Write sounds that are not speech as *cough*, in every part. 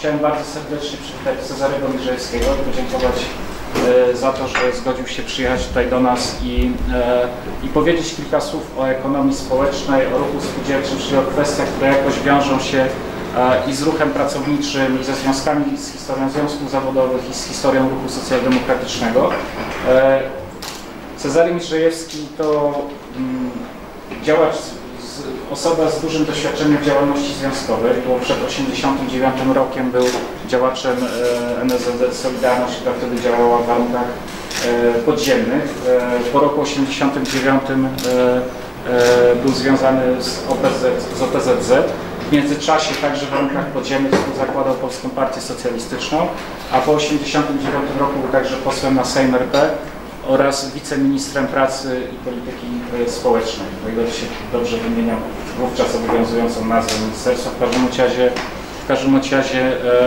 Chciałem bardzo serdecznie przywitać Cezarego Mierzejewskiego, podziękować e, za to, że zgodził się przyjechać tutaj do nas i, e, i powiedzieć kilka słów o ekonomii społecznej, o ruchu spółdzielczym, czyli o kwestiach, które jakoś wiążą się e, i z ruchem pracowniczym, i ze związkami, i z historią związków zawodowych, i z historią ruchu socjaldemokratycznego. Cezary Mierzejewski to mm, działacz, osoba z dużym doświadczeniem w działalności związkowej, bo przed 1989 rokiem był działaczem e, NSZZ Solidarność, która wtedy działała w warunkach e, podziemnych. E, po roku 1989 e, e, był związany z OPZ, z OPZZ. W międzyczasie także w warunkach podziemnych zakładał Polską Partię Socjalistyczną, a po 1989 roku był także posłem na Sejm RP oraz wiceministrem pracy i polityki społecznej, o ile się dobrze wymieniam wówczas obowiązującą nazwę ministerstwa. W każdym razie, w każdym razie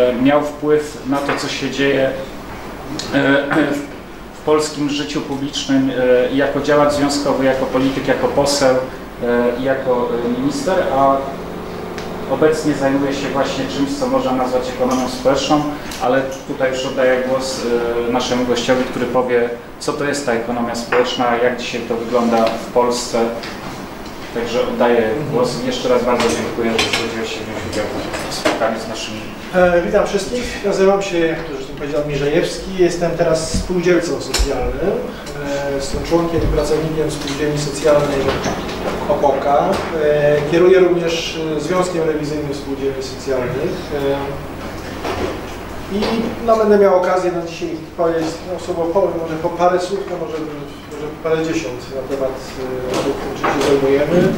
e, miał wpływ na to, co się dzieje e, w polskim życiu publicznym e, jako działacz związkowy, jako polityk, jako poseł jako minister, a obecnie zajmuje się właśnie czymś, co można nazwać ekonomią społeczną, ale tutaj już oddaję głos e, naszemu gościowi, który powie, co to jest ta ekonomia społeczna, jak dzisiaj to wygląda w Polsce. Także oddaję głos jeszcze raz bardzo dziękuję, że zgodziłeś się wziąć udział w spotkaniu z naszymi E, witam wszystkich. Nazywam się, jak powiedział, Mierzejewski. Jestem teraz spółdzielcą socjalnym. E, jestem członkiem i pracownikiem spółdzielni socjalnej Opoka. E, kieruję również e, Związkiem Rewizyjnym Spółdzielni Socjalnych. I no, będę miał okazję na dzisiaj powiedzieć, no słowo powiem, może po parę słów, to może, może parę dziesiąt na temat tego, czym się zajmujemy.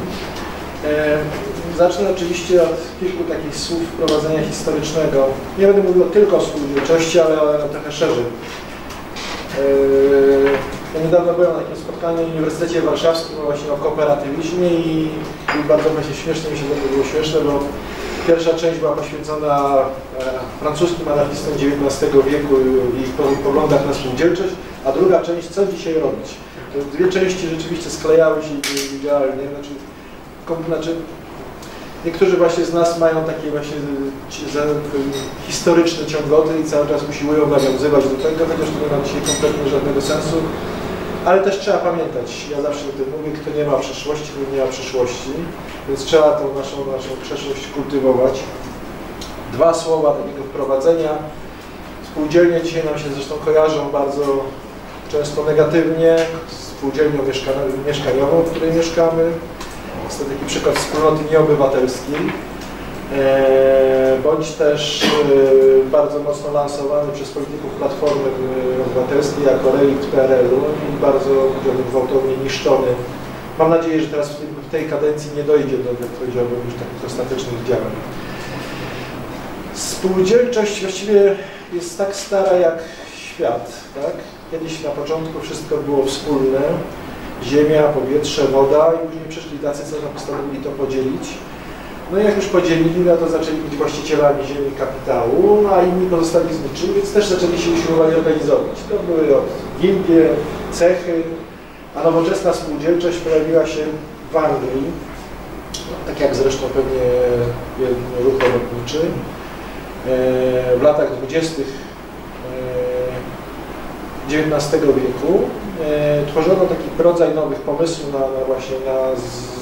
Zacznę oczywiście od kilku takich słów wprowadzenia historycznego. Nie będę mówił tylko o spółdzielczości, ale trochę szerzej. E, Ja niedawno byłem na takim spotkaniu na Uniwersytecie Warszawskim właśnie o kooperatywizmie i, i bardzo właśnie śmiesznie mi się to było śmieszne, bo pierwsza część była poświęcona e, francuskim anarchistom XIX wieku i poglądach na spółdzielczość, a druga część, co dzisiaj robić. To dwie części rzeczywiście sklejały się idealnie, znaczy, znaczy Niektórzy właśnie z nas mają takie właśnie za- historyczne ciągoty i cały czas usiłują nawiązywać do tego, chociaż to nie ma dzisiaj kompletnie żadnego sensu. Ale też trzeba pamiętać, ja zawsze o tym mówię, kto nie ma przeszłości, ten nie ma przyszłości, więc trzeba tą naszą, naszą przeszłość kultywować. Dwa słowa takiego wprowadzenia. Spółdzielnie dzisiaj nam się zresztą kojarzą bardzo często negatywnie z spółdzielnią mieszka- mieszkaniową, w której mieszkamy. Jest to taki przykład wspólnoty nieobywatelskiej, e, bądź też e, bardzo mocno lansowany przez polityków Platformy Obywatelskiej jako relikt PRL-u i bardzo gwałtownie niszczony. Mam nadzieję, że teraz w, tej kadencji nie dojdzie do, powiedziałbym, już takich ostatecznych działań. Spółdzielczość właściwie jest tak stara jak świat, tak? Kiedyś na początku wszystko było wspólne, ziemia, powietrze, woda i później przyszli tacy, co tam postanowili to podzielić. No i jak już podzielili, no to zaczęli być właścicielami ziemi kapitału, a inni pozostali z niczym, więc też zaczęli się usiłowali organizować. To były od cechy, a nowoczesna spółdzielczość pojawiła się w Anglii, no, tak jak zresztą pewnie ruch robotniczy. E, W latach dwudziestych e, XIX wieku e, tworzono taki rodzaj nowych pomysłów na, na właśnie na z,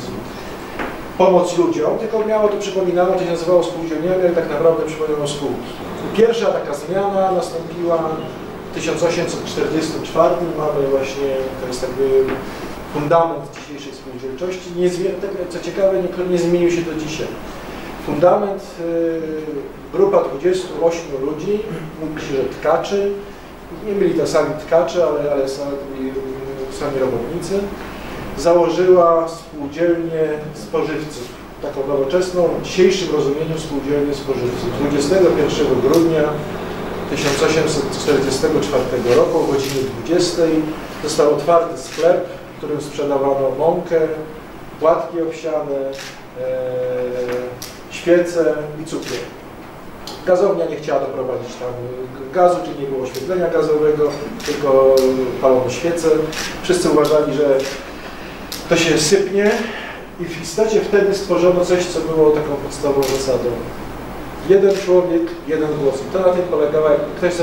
pomoc ludziom, tylko miało to przypominało, to się nazywało spółdzielniami, ale tak naprawdę przypominało spółki. Pierwsza taka zmiana nastąpiła w 1844, mamy właśnie, to jest jakby fundament dzisiejszej spółdzielczości. Nie, co ciekawe, nie, nie zmienił się do dzisiaj. Fundament, y, grupa 28 ludzi, mówi się, że tkaczy, nie byli to sami tkacze, ale, ale sami, sami robotnicy, założyła spółdzielnię spożywców, taką nowoczesną, w dzisiejszym rozumieniu spółdzielnię spożywców. 21 grudnia 1844 roku o godzinie 20 został otwarty sklep, w którym sprzedawano mąkę, płatki owsiane, e, świece i cukier. Gazownia nie chciała doprowadzić tam gazu, czyli nie było oświetlenia gazowego, tylko palono świece. Wszyscy uważali, że to się sypnie i w istocie wtedy stworzono coś, co było taką podstawową zasadą. Jeden człowiek, jeden głos. I to na tym polegało, jak ktoś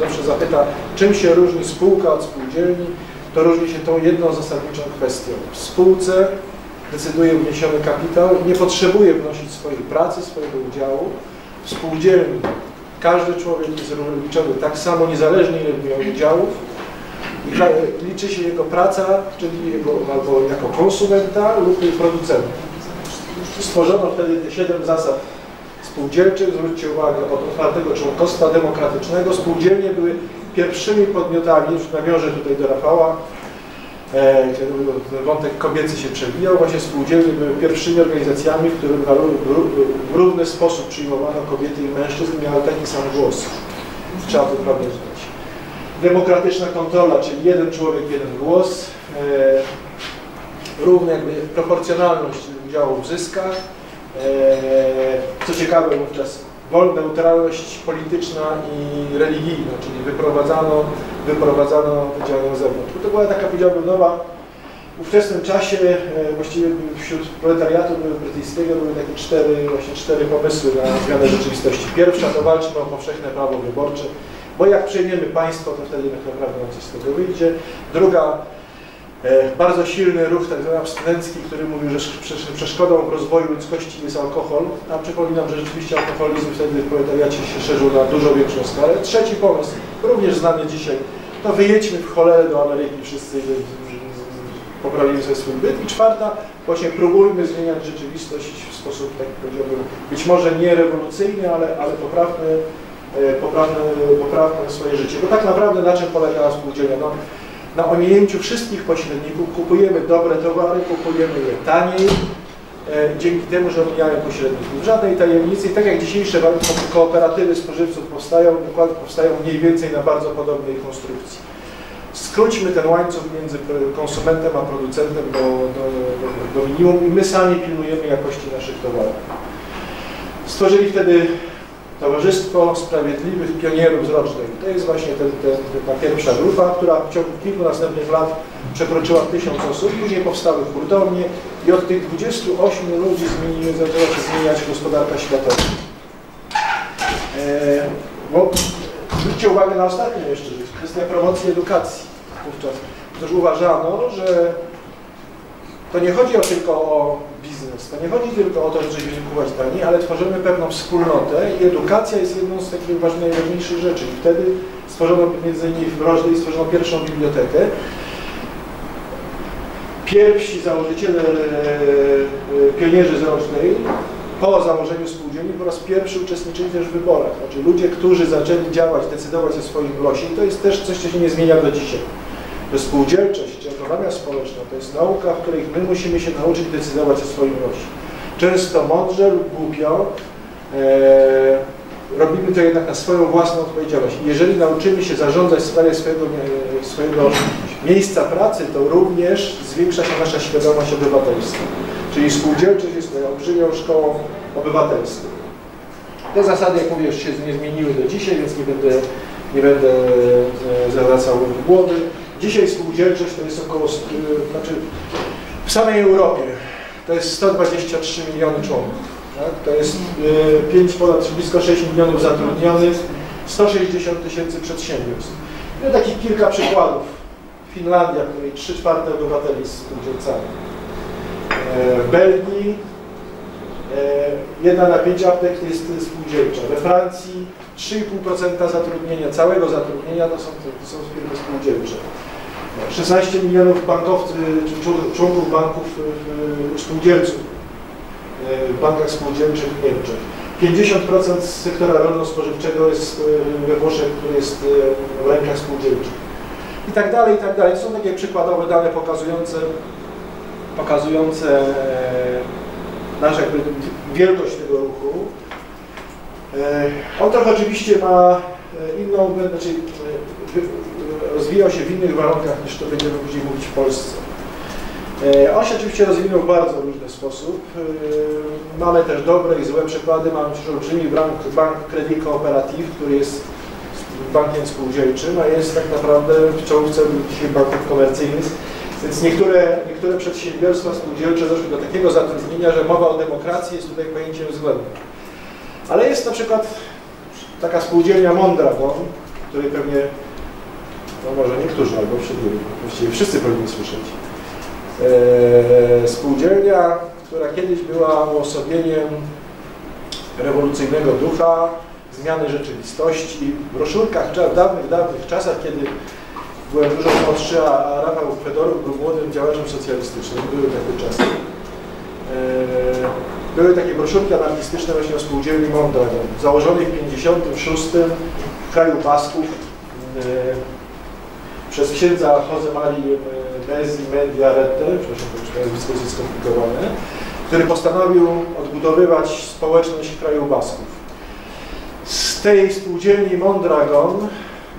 zawsze zapyta, czym się różni spółka od spółdzielni, to różni się tą jedną zasadniczą kwestią. W spółce decyduje wniesiony kapitał i nie potrzebuje wnosić swojej pracy, swojego udziału. Spółdzielni każdy człowiek jest liczony tak samo, niezależnie ile miał udziałów. I liczy się jego praca, czyli jego, albo jako konsumenta lub producenta. Stworzono wtedy te siedem zasad spółdzielczych. Zwróćcie uwagę, od otwartego członkostwa demokratycznego spółdzielnie były pierwszymi podmiotami, już nawiążę tutaj do Rafała, wątek kobiecy się przewijał, właśnie spółdzielnie były pierwszymi organizacjami, w których w równy sposób przyjmowano kobiety i mężczyzn, miały taki sam głos. Trzeba to pamiętać. Demokratyczna kontrola, czyli jeden człowiek, jeden głos, e, równa jakby proporcjonalność udziału w zyskach, e, co ciekawe wówczas neutralność polityczna i religijna, czyli wyprowadzano, wyprowadzano działania z zewnątrz. To była taka, powiedziałbym, nowa, w ówczesnym czasie e, właściwie wśród proletariatu brytyjskiego były takie cztery, właśnie cztery pomysły na zmianę rzeczywistości. Pierwsza to walczmy o powszechne prawo wyborcze, bo jak przejmiemy państwo, to wtedy tak naprawdę coś z tego wyjdzie. Druga bardzo silny ruch ten abstynencki, który mówił, że przeszkodą rozwoju ludzkości jest alkohol, a przypominam, że rzeczywiście alkoholizm wtedy w proletariacie się szerzył na dużo większą skalę. Trzeci pomysł, również znany dzisiaj, to wyjedźmy w cholerę do Ameryki wszyscy, poprawimy sobie swój byt. I czwarta, właśnie próbujmy zmieniać rzeczywistość w sposób, tak powiedziałbym, być może nie rewolucyjny, ale, ale poprawny, e, poprawny, poprawny swoje życie. Bo tak naprawdę na czym polegała spółdzielnia? No, na ominięciu wszystkich pośredników kupujemy dobre towary, kupujemy je taniej, e, dzięki temu, że omijają pośredników. Żadnej tajemnicy i tak jak dzisiejsze kooperatywy spożywców powstają, dokładnie powstają mniej więcej na bardzo podobnej konstrukcji. Skróćmy ten łańcuch między konsumentem a producentem do, do, do, do minimum i my sami pilnujemy jakości naszych towarów. Stworzyli wtedy Towarzystwo Sprawiedliwych Pionierów z. To jest właśnie ten, ten, ta pierwsza grupa, która w ciągu kilku następnych lat przekroczyła tysiąc osób. Później powstały hurtownie i od tych 28 ludzi zmieniły, zaczęła się zmieniać gospodarka światowa. E, bo zwróćcie uwagę na ostatnią jeszcze rzecz, kwestia promocji edukacji wówczas. Też uważano, że to nie chodzi tylko o biznes. To nie chodzi tylko o to, żeby kupować taniej, ale tworzymy pewną wspólnotę i edukacja jest jedną z takich najważniejszych rzeczy. I wtedy stworzono między innymi w Rożnej stworzono pierwszą bibliotekę. Pierwsi założyciele, e, e, pionierzy z Rożnej po założeniu spółdzielni po raz pierwszy uczestniczyli też w wyborach. Znaczy ludzie, którzy zaczęli działać, decydować o swoim losie to jest też coś, co się nie zmienia do dzisiaj. Że spółdzielczość ekonomia społeczna to jest nauka, w której my musimy się nauczyć decydować o swoim losie. Często mądrze lub głupio e, robimy to jednak na swoją własną odpowiedzialność. Jeżeli nauczymy się zarządzać w sprawie swojego, swojego miejsca pracy, to również zwiększa się nasza świadomość obywatelska. Czyli spółdzielczość jest olbrzymią szkołą obywatelską. Te zasady, jak mówię, już się nie zmieniły do dzisiaj, więc nie będę, nie będę e, zawracał głowy. Dzisiaj spółdzielczość to jest około, znaczy w samej Europie to jest 123 miliony członków. Tak? To jest 5 ponad, blisko 6 milionów zatrudnionych, 160 tysięcy przedsiębiorstw. I takich kilka przykładów. Finlandia, której 3 czwarte obywateli jest spółdzielcami. E, w Belgii e, jedna na 5 aptek jest spółdzielcza. We Francji 3,5% zatrudnienia, całego zatrudnienia to są, to są firmy spółdzielcze. 16 milionów bankowców, członków banków spółdzielców w bankach spółdzielczych w Niemczech. 50% sektora rolno-spożywczego jest we Włoszech, który jest w rękach spółdzielczych. I tak dalej, i tak dalej. Są takie przykładowe dane pokazujące, pokazujące naszą jakby wielkość tego ruchu. On trochę oczywiście ma inną, znaczy rozwijał się w innych warunkach niż to będziemy później mówić w Polsce. E, on się oczywiście rozwinął w bardzo różny sposób. E, mamy też dobre i złe przykłady. Mamy przecież olbrzymi bank, bank Credit Cooperative, który jest bankiem spółdzielczym, a jest tak naprawdę w czołówce dzisiaj banków komercyjnych. Więc niektóre, niektóre przedsiębiorstwa spółdzielcze doszły do takiego zatrudnienia, że mowa o demokracji jest tutaj pojęciem względnym. Ale jest na przykład taka spółdzielnia Mondragon, której pewnie, no może niektórzy, albo właściwie wszyscy powinni słyszeć. Eee, spółdzielnia, która kiedyś była uosobieniem rewolucyjnego ducha, zmiany rzeczywistości. W broszurkach w dawnych, dawnych czasach, kiedy byłem dużo młodszy, a Rafał Fedorów był młodym działaczem socjalistycznym, były takie czasy. Eee, były takie broszurki anarchistyczne właśnie o spółdzielni Mondragon, założonej w 56 w kraju Basków e, przez księdza Jose Marii Bezi Mendiarete, przepraszam, to nazwisko jest skomplikowane, który postanowił odbudowywać społeczność kraju Basków. Z tej spółdzielni Mondragon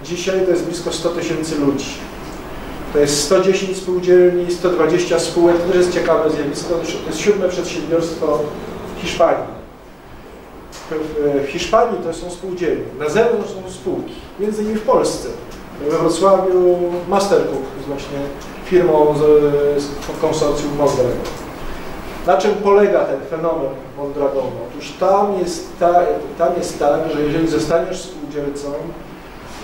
dzisiaj to jest blisko 100 tysięcy ludzi. To jest 110 spółdzielni, 120 spółek, to też jest ciekawe zjawisko, to jest siódme przedsiębiorstwo w Hiszpanii. W Hiszpanii to są spółdzielnie, na zewnątrz są spółki, między innymi w Polsce. We Wrocławiu Mastercook jest właśnie firmą z, z konsorcjum Mondragon. Na czym polega ten fenomen Mondragonu? Otóż tam jest, ta, tam jest tak, że jeżeli zostaniesz spółdzielcą,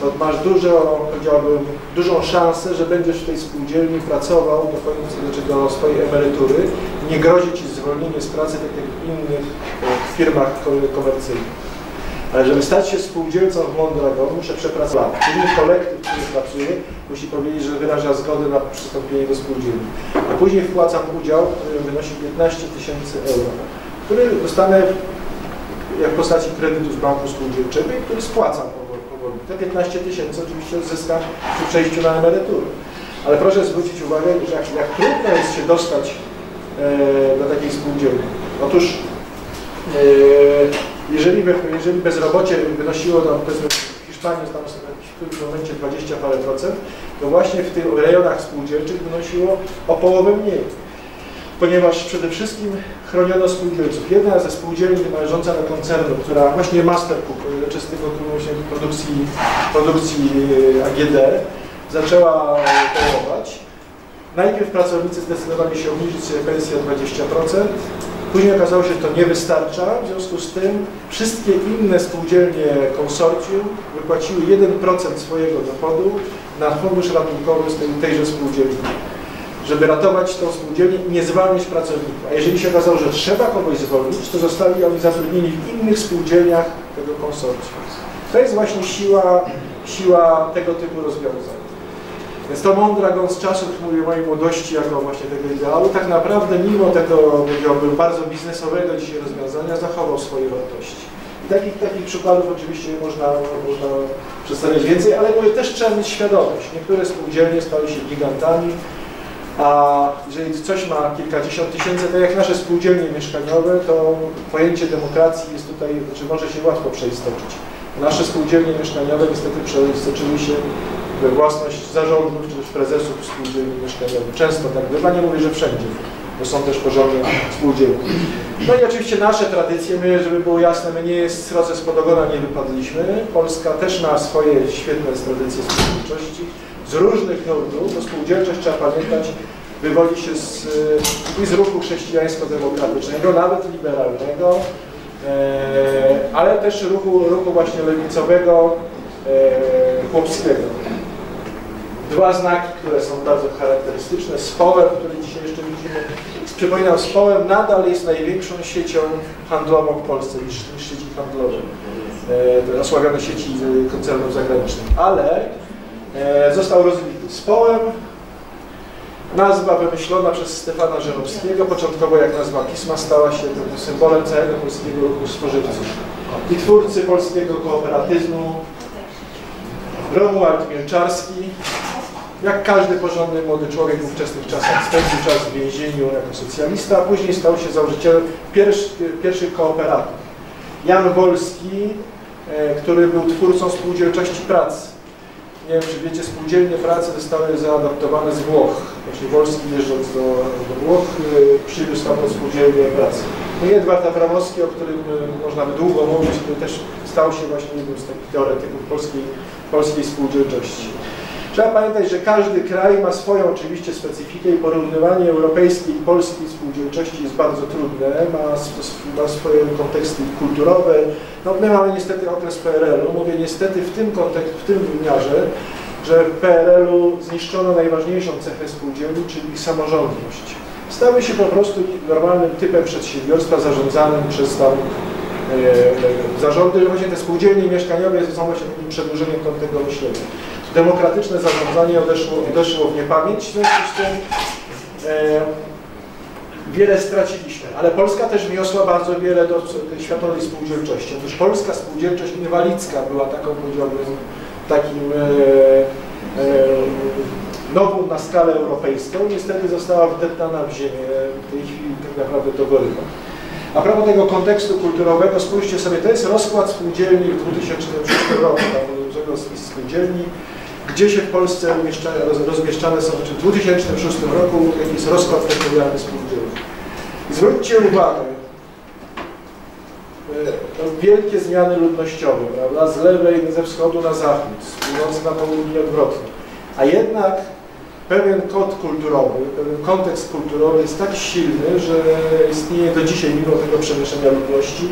to masz dużo, powiedziałbym, dużą szansę, że będziesz w tej spółdzielni pracował do, końca, znaczy do swojej emerytury. Nie grozi Ci zwolnienie z pracy tak jak w innych e, firmach komercyjnych. Ale żeby stać się spółdzielcą w Mondragon, muszę przepracować. Później kolektyw, który pracuje, musi powiedzieć, że wyraża zgodę na przystąpienie do spółdzielni. A później wpłacam udział, który wynosi 15 tysięcy euro, który dostanę jak w postaci kredytu z banku spółdzielczego i który spłacam te 15 tysięcy oczywiście zyska przy przejściu na emeryturę. Ale proszę zwrócić uwagę, że jak, jak trudno jest się dostać e, do takiej spółdzielni. Otóż e, jeżeli, jeżeli bezrobocie wynosiło tam, powiedzmy w Hiszpanii tam w którymś momencie 20 parę procent, to właśnie w tych rejonach spółdzielczych wynosiło o połowę mniej ponieważ przede wszystkim chroniono spółdzielców. Jedna ze spółdzielni należąca do koncernu, która właśnie Mastercook, czy z tego produkcji, produkcji e, AGD, zaczęła połować. Najpierw pracownicy zdecydowali się obniżyć sobie pensję o 20%, później okazało się, że to nie wystarcza, w związku z tym wszystkie inne spółdzielnie konsorcjum wypłaciły 1% swojego dochodu na fundusz ratunkowy z tej, tejże spółdzielni żeby ratować tą spółdzielnię i nie zwalniać pracowników. A jeżeli się okazało, że trzeba kogoś zwolnić, to zostali oni zatrudnieni w innych spółdzielniach tego konsorcjum. To jest właśnie siła, siła tego typu rozwiązań. Więc to Mondragon z czasów, mojej młodości, jako właśnie tego ideału, tak naprawdę mimo tego, powiedziałbym, bardzo biznesowego dzisiaj rozwiązania, zachował swoje wartości. I takich, takich przykładów oczywiście można, można przedstawiać więcej, ale mówię, też trzeba mieć świadomość. Niektóre spółdzielnie stały się gigantami, a jeżeli coś ma kilkadziesiąt tysięcy, tak jak nasze spółdzielnie mieszkaniowe, to pojęcie demokracji jest tutaj, znaczy może się łatwo przeistoczyć. Nasze spółdzielnie mieszkaniowe niestety przeistoczyły się we własność zarządów czy też prezesów spółdzielni mieszkaniowych. Często tak bywa, nie mówię, że wszędzie, bo są też porządne spółdzielnie. No i oczywiście nasze tradycje, my, żeby było jasne, my nie jest srodze spod ogona nie wypadliśmy. Polska też ma swoje świetne tradycje spółdzielczości z różnych nurtów, bo spółdzielczość trzeba pamiętać, wywodzi się z, i z ruchu chrześcijańsko-demokratycznego, nawet liberalnego, e, ale też ruchu, ruchu właśnie lewicowego, e, chłopskiego. Dwa znaki, które są bardzo charakterystyczne. Społem, który dzisiaj jeszcze widzimy. Przypominam, Społem nadal jest największą siecią handlową w Polsce niż, niż sieci handlowe. E, sieci koncernów zagranicznych. Ale e, został rozbity. Społem Nazwa wymyślona przez Stefana Żerowskiego, początkowo jak nazwa pisma, stała się symbolem całego polskiego ruchu spożywców. I twórcy polskiego kooperatyzmu, Romuald Mielczarski, jak każdy porządny młody człowiek w ówczesnych czasach, spędził czas w więzieniu jako socjalista, a później stał się założycielem pierwszy, pierwszych kooperatów. Jan Wolski, e, który był twórcą spółdzielczości pracy nie wiem, czy wiecie, spółdzielnie pracy zostały zaadaptowane z Włoch. Właśnie Wolski jeżdżąc do, do Włoch y, przywiózł tam spółdzielnię pracy. No i Edward Abramowski, o którym y, można by długo mówić, który też stał się właśnie jednym z takich teoretyków polskiej, polskiej spółdzielczości. Trzeba pamiętać, że każdy kraj ma swoją oczywiście specyfikę i porównywanie europejskiej i polskiej spółdzielczości jest bardzo trudne, ma, ma swoje konteksty kulturowe. No, my mamy niestety okres PRL-u, mówię niestety w tym kontekście, w tym wymiarze, że w PRL-u zniszczono najważniejszą cechę spółdzielni, czyli samorządność. Stały się po prostu normalnym typem przedsiębiorstwa zarządzanym przez tam e, zarządy, właśnie te spółdzielnie mieszkaniowe są właśnie takim przedłużeniem tego myślenia. Demokratyczne zarządzanie odeszło, odeszło w niepamięć, w związku z tym e, wiele straciliśmy, ale Polska też wniosła bardzo wiele do światowej spółdzielczości. Otóż polska spółdzielczość inwalidzka była taką, powiedziałbym, takim e, e, nową na skalę europejską, niestety została wdeptana w ziemię w tej chwili tak naprawdę to gorywa. A propos tego kontekstu kulturowego, spójrzcie sobie, to jest rozkład spółdzielni w 2006 roku, tam dużego spółdzielni, gdzie się w Polsce rozmieszczane są, znaczy w 2006 roku jaki jest rozkład terytorialny spółdzielni. Zwróćcie uwagę, e, wielkie zmiany ludnościowe, prawda, z lewej, ze wschodu na zachód, z północy na południe odwrotnie. A jednak pewien kod kulturowy, pewien kontekst kulturowy jest tak silny, że istnieje do dzisiaj, mimo tego przemieszczenia ludności.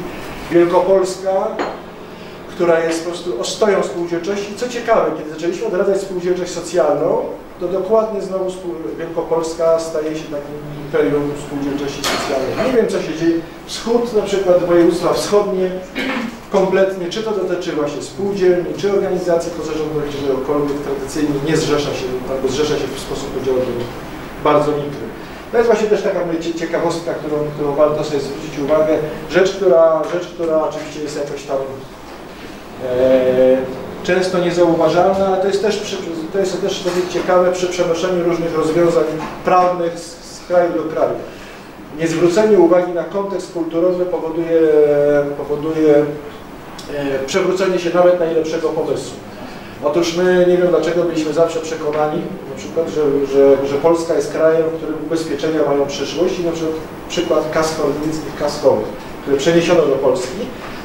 Wielkopolska, która jest po prostu ostoją spółdzielczości. Co ciekawe, kiedy zaczęliśmy odradzać spółdzielczość socjalną, to dokładnie znowu Wielkopolska staje się takim imperium spółdzielczości socjalnej. Nie wiem, co się dzieje. Wschód, na przykład województwa wschodnie, kompletnie, czy to dotyczy właśnie spółdzielni, czy organizacji pozarządowych, czy czegokolwiek tradycyjnie nie zrzesza się, albo zrzesza się w sposób podziałowy bardzo mikry. To jest właśnie też taka ciekawostka, którą, którą warto sobie zwrócić uwagę. Rzecz, która, rzecz, która oczywiście jest jakoś tam często niezauważalna, ale to jest też, to jest też ciekawe przy przenoszeniu różnych rozwiązań prawnych z, z kraju do kraju. Niezwrócenie uwagi na kontekst kulturowy powoduje, powoduje e, przewrócenie się nawet najlepszego pomysłu. Otóż my nie wiem dlaczego byliśmy zawsze przekonani, na przykład, że, że, że Polska jest krajem, w którym ubezpieczenia mają przyszłość i na przykład przykład kas chorwinickich kaskowych, które przeniesiono do Polski.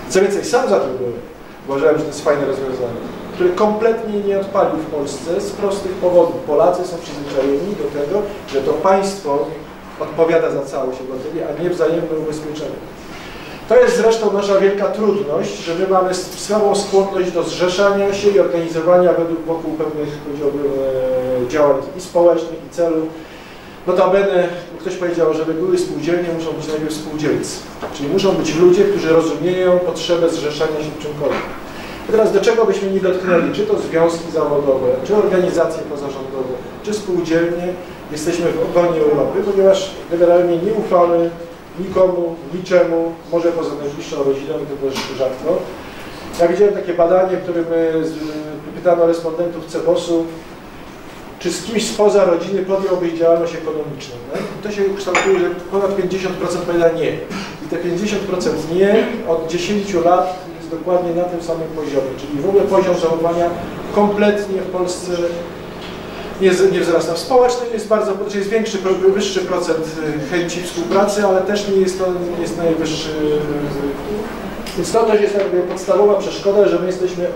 Co więcej, sam za byłem. Uważałem, że to jest fajne rozwiązanie, które kompletnie nie odpalił w Polsce z prostych powodów. Polacy są przyzwyczajeni do tego, że to państwo odpowiada za całość obywateli, a nie wzajemne ubezpieczenie. To jest zresztą nasza wielka trudność, że my mamy słabą skłonność do zrzeszania się i organizowania według wokół pewnych, e, działań i społecznych, i celów. Notabene, ktoś powiedział, żeby były spółdzielnie, muszą być najpierw spółdzielcy. Czyli muszą być ludzie, którzy rozumieją potrzebę zrzeszania się w czymkolwiek. I teraz do czego byśmy nie dotknęli, czy to związki zawodowe, czy organizacje pozarządowe, czy spółdzielnie, jesteśmy w ogonie Europy, ponieważ generalnie nie ufamy nikomu, niczemu, może poza najbliższą rodziną to też rzadko. Ja widziałem takie badanie, w którym e, pytano respondentów CEBOS-u, czy z kimś spoza rodziny podjąłbyś działalność ekonomiczną. I to się kształtuje, że ponad 50% powiada nie. I te 50% nie od 10 lat jest dokładnie na tym samym poziomie, czyli w ogóle poziom zaufania kompletnie w Polsce nie, nie wzrasta. W społecznym jest bardzo, czyli jest większy, wyższy procent y, chęci współpracy, ale też nie jest to jest najwyższy. Y, więc to też jest jakby podstawowa przeszkoda, że my jesteśmy, y,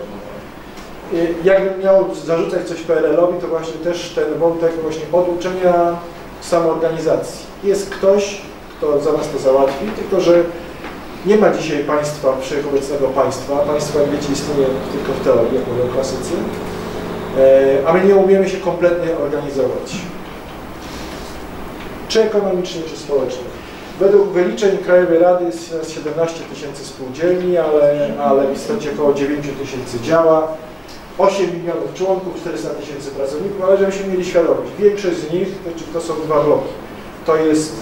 jakbym miał zarzucać coś PRL-owi, to właśnie też ten wątek właśnie poduczenia samoorganizacji. Jest ktoś, kto za nas to załatwi, tylko że nie ma dzisiaj państwa, wszechobecnego państwa. Państwo, jak wiecie, istnieje tylko w teorii, jak mówią klasycy. E, a my nie umiemy się kompletnie organizować. Czy ekonomicznie, czy społecznie. Według wyliczeń Krajowej Rady jest 17 tysięcy spółdzielni, ale, ale w istocie około 9 tysięcy działa. 8 milionów członków, 400 tysięcy pracowników, ale żebyśmy mieli świadomość, większość z nich to, to są dwa bloki. To jest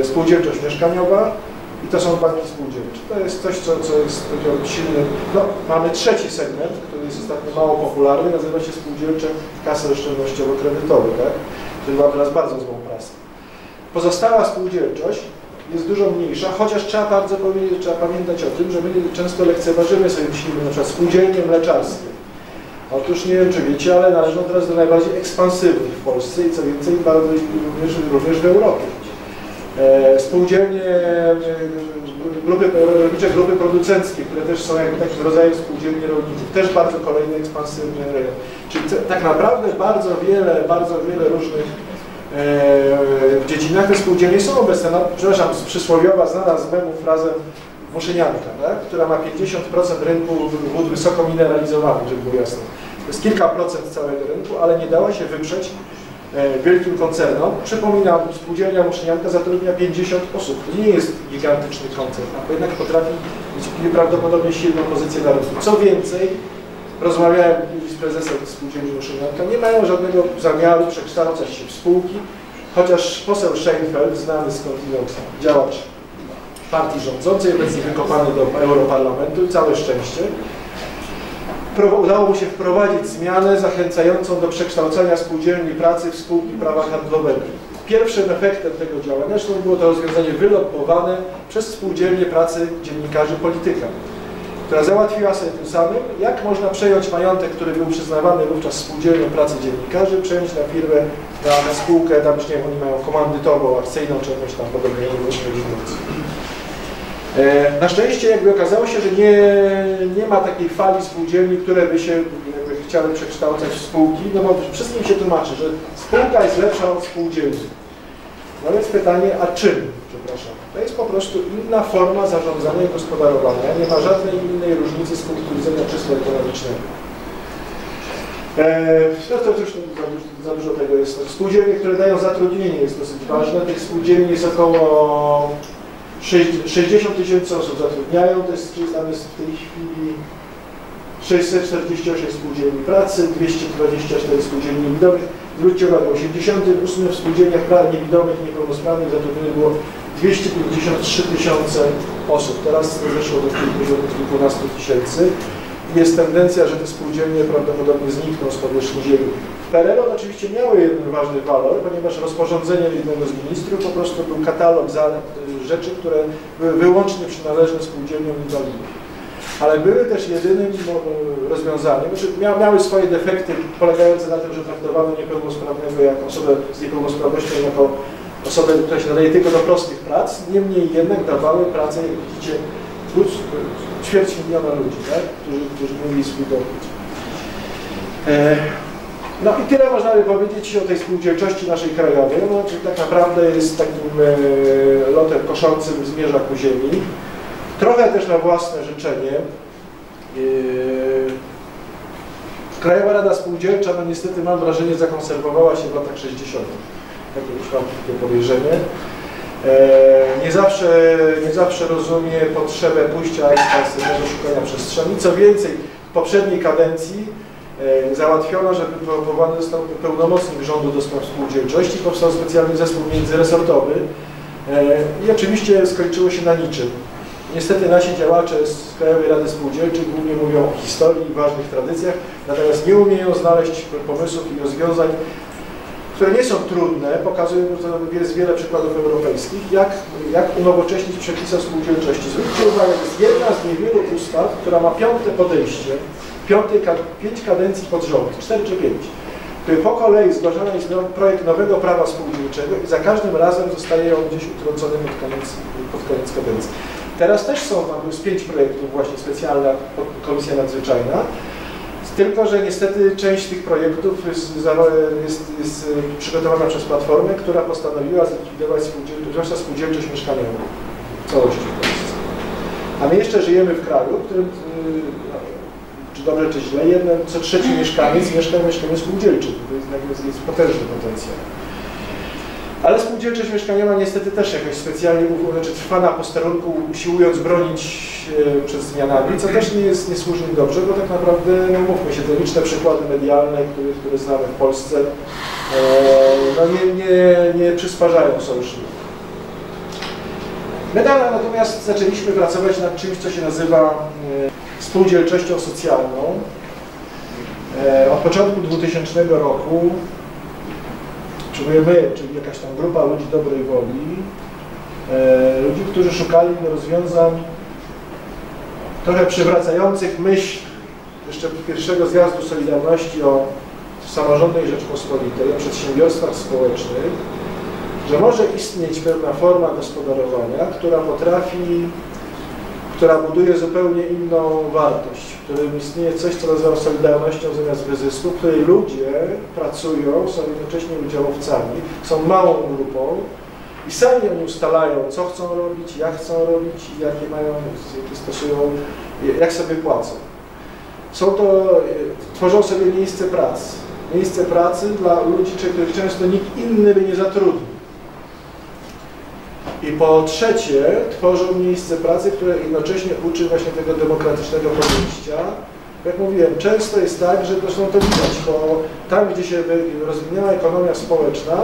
y, spółdzielczość mieszkaniowa i to są banki spółdzielcze. To jest coś, co, co jest silny. No, mamy trzeci segment, jest ostatnio mało popularny, nazywa się spółdzielcze kasy oszczędnościowo-kredytowe, tak? który ma teraz bardzo złą prasę. Pozostała spółdzielczość jest dużo mniejsza, chociaż trzeba bardzo powiedzieć, trzeba pamiętać o tym, że my często lekceważymy sobie myślimy na przykład spółdzielnie mleczarskie. Otóż nie wiem, czy wiecie, ale należą teraz do najbardziej ekspansywnych w Polsce i co więcej, również, również w Europie. E, spółdzielnie grupy, rolnicze grupy producenckie, które też są jakby takim rodzajem spółdzielni rolników, też bardzo kolejny ekspansywny rejon. Czyli tak naprawdę bardzo wiele, bardzo wiele różnych e, dziedzinach te spółdzielnie są obecne. No, przepraszam, przysłowiowa znana z memu frazę Muszynianka, tak? która ma 50% rynku wód wysoko mineralizowanych, żeby było jasne. To jest kilka procent całego rynku, ale nie dało się wyprzeć e, wielkim koncernom. Przypominam, spółdzielnia Muszynianka zatrudnia 50 osób. To nie jest gigantyczny koncern, a jednak potrafi mieć nieprawdopodobnie silną pozycję na rynku. Co więcej, rozmawiałem z prezesem spółdzielni Muszynianka, nie mają żadnego zamiaru przekształcać się w spółki, chociaż poseł Scheinfeld, znany skądinąd działacz partii rządzącej, obecnie wykopany do Europarlamentu, całe szczęście, udało mu się wprowadzić zmianę zachęcającą do przekształcenia spółdzielni pracy w spółki prawa handlowego. Pierwszym efektem tego działania, zresztą było to rozwiązanie wylobbowane przez spółdzielnię pracy dziennikarzy polityka, która załatwiła sobie tym samym, jak można przejąć majątek, który był przyznawany wówczas spółdzielnią pracy dziennikarzy, przejąć na firmę, na, na spółkę, tam już nie wiem, oni mają komandytową, akcyjną, czy jakąś tam podobnie, nie E, na szczęście jakby okazało się, że nie, nie ma takiej fali spółdzielni, które by się jakby chciały przekształcać w spółki, no bo wszystkim się tłumaczy, że spółka jest lepsza od spółdzielni. No więc pytanie, a czym, przepraszam? To jest po prostu inna forma zarządzania i gospodarowania, nie ma żadnej innej różnicy z punktu widzenia czysto ekonomicznego. Eee, no to już za dużo tego jest. Spółdzielnie, które dają zatrudnienie jest dosyć ważne. Tych spółdzielni jest około 60 tysięcy osób zatrudniają, to jest, tam jest w tej chwili 648 spółdzielni pracy, 224 spółdzielni niewidomych. Zwróćcie uwagę, 88 w spółdzielniach niewidomych, niepełnosprawnych zatrudnionych było 253 tysiące osób. Teraz zeszło do kilkunastu tysięcy. Jest tendencja, że te spółdzielnie prawdopodobnie znikną z powierzchni ziemi. PRL oczywiście miały jeden ważny walor, ponieważ rozporządzeniem jednego z ministrów po prostu był katalog zalet, y, rzeczy, które były wyłącznie przynależne spółdzielniom inwalidów. Ale były też jedynym no, rozwiązaniem, znaczy miały swoje defekty polegające na tym, że traktowano niepełnosprawnego jako osobę z niepełnosprawnością jako osobę, która się nadaje tylko do prostych prac, niemniej jednak dawały pracę, jak widzicie, ćwierć miliona ludzi, tak? którzy, którzy mieli swój dochód. E no i tyle można by powiedzieć o tej spółdzielczości naszej krajowej. No, czyli tak naprawdę jest takim e, lotem koszącym zmierza ku ziemi. Trochę też na własne życzenie. E, Krajowa Rada Spółdzielcza, no niestety mam wrażenie, zakonserwowała się w latach 60. Takie już mam takie podejrzenie. E, nie zawsze, nie zawsze rozumie potrzebę pójścia ekspansywnego szukania przestrzeni. Co więcej, w poprzedniej kadencji załatwiono, żeby powołany został pełnomocnik rządu do spraw spółdzielczości, powstał specjalny zespół międzyresortowy e, i oczywiście skończyło się na niczym. Niestety nasi działacze z Krajowej Rady Spółdzielczej głównie mówią o historii i ważnych tradycjach, natomiast nie umieją znaleźć pomysłów i rozwiązań, które nie są trudne, pokazują, że jest wiele przykładów europejskich, jak, jak unowocześnić przepisy o spółdzielczości. Zwróćcie uwagę, to jest jedna z niewielu ustaw, która ma piąte podejście piątej, pięć kadencji pod rząd, cztery czy pięć, po kolei zgłaszany jest projekt nowego prawa spółdzielczego i za każdym razem zostaje on gdzieś utrącony pod koniec, pod koniec kadencji. Teraz też są, tam już pięć projektów właśnie specjalna komisja nadzwyczajna, tylko, że niestety część tych projektów jest, jest, jest przygotowana przez Platformę, która postanowiła zlikwidować spółdzielczość, spółdzielczość mieszkaniową w całości w Polsce. A my jeszcze żyjemy w kraju, w którym czy dobrze, czy źle, jeden, co trzeci mieszkaniec mieszka w mieszkaniu spółdzielczym. To jest, jest potężny potencjał. Ale spółdzielczość mieszkaniowa niestety też jakoś specjalnie znaczy trwa na posterunku, usiłując bronić się przed zmianami, co też nie jest, nie dobrze, bo tak naprawdę, no mówmy się, te liczne przykłady medialne, które, które znamy w Polsce, e, no nie, nie, nie przysparzają sojuszyków. My natomiast zaczęliśmy pracować nad czymś, co się nazywa e, spółdzielczością socjalną. E, od początku 2000 roku, my, czyli jakaś tam grupa ludzi dobrej woli, e, ludzi, którzy szukali rozwiązań trochę przywracających myśl jeszcze pierwszego zjazdu Solidarności o samorządnej Rzeczpospolitej, o przedsiębiorstwach społecznych, że może istnieć pewna forma gospodarowania, która potrafi która buduje zupełnie inną wartość, w którym istnieje coś, co nazywam solidarnością zamiast wyzysku, w której ludzie pracują, są jednocześnie udziałowcami, są małą grupą i sami oni ustalają, co chcą robić, jak chcą robić, jakie mają, jakie stosują, jak sobie płacą. Są to, tworzą sobie miejsce pracy. Miejsce pracy dla ludzi, których często nikt inny by nie zatrudnił. I po trzecie, tworzą miejsce pracy, które jednocześnie uczy właśnie tego demokratycznego podejścia. Jak mówiłem, często jest tak, że zresztą to widać, bo tam, gdzie się rozwinęła ekonomia społeczna,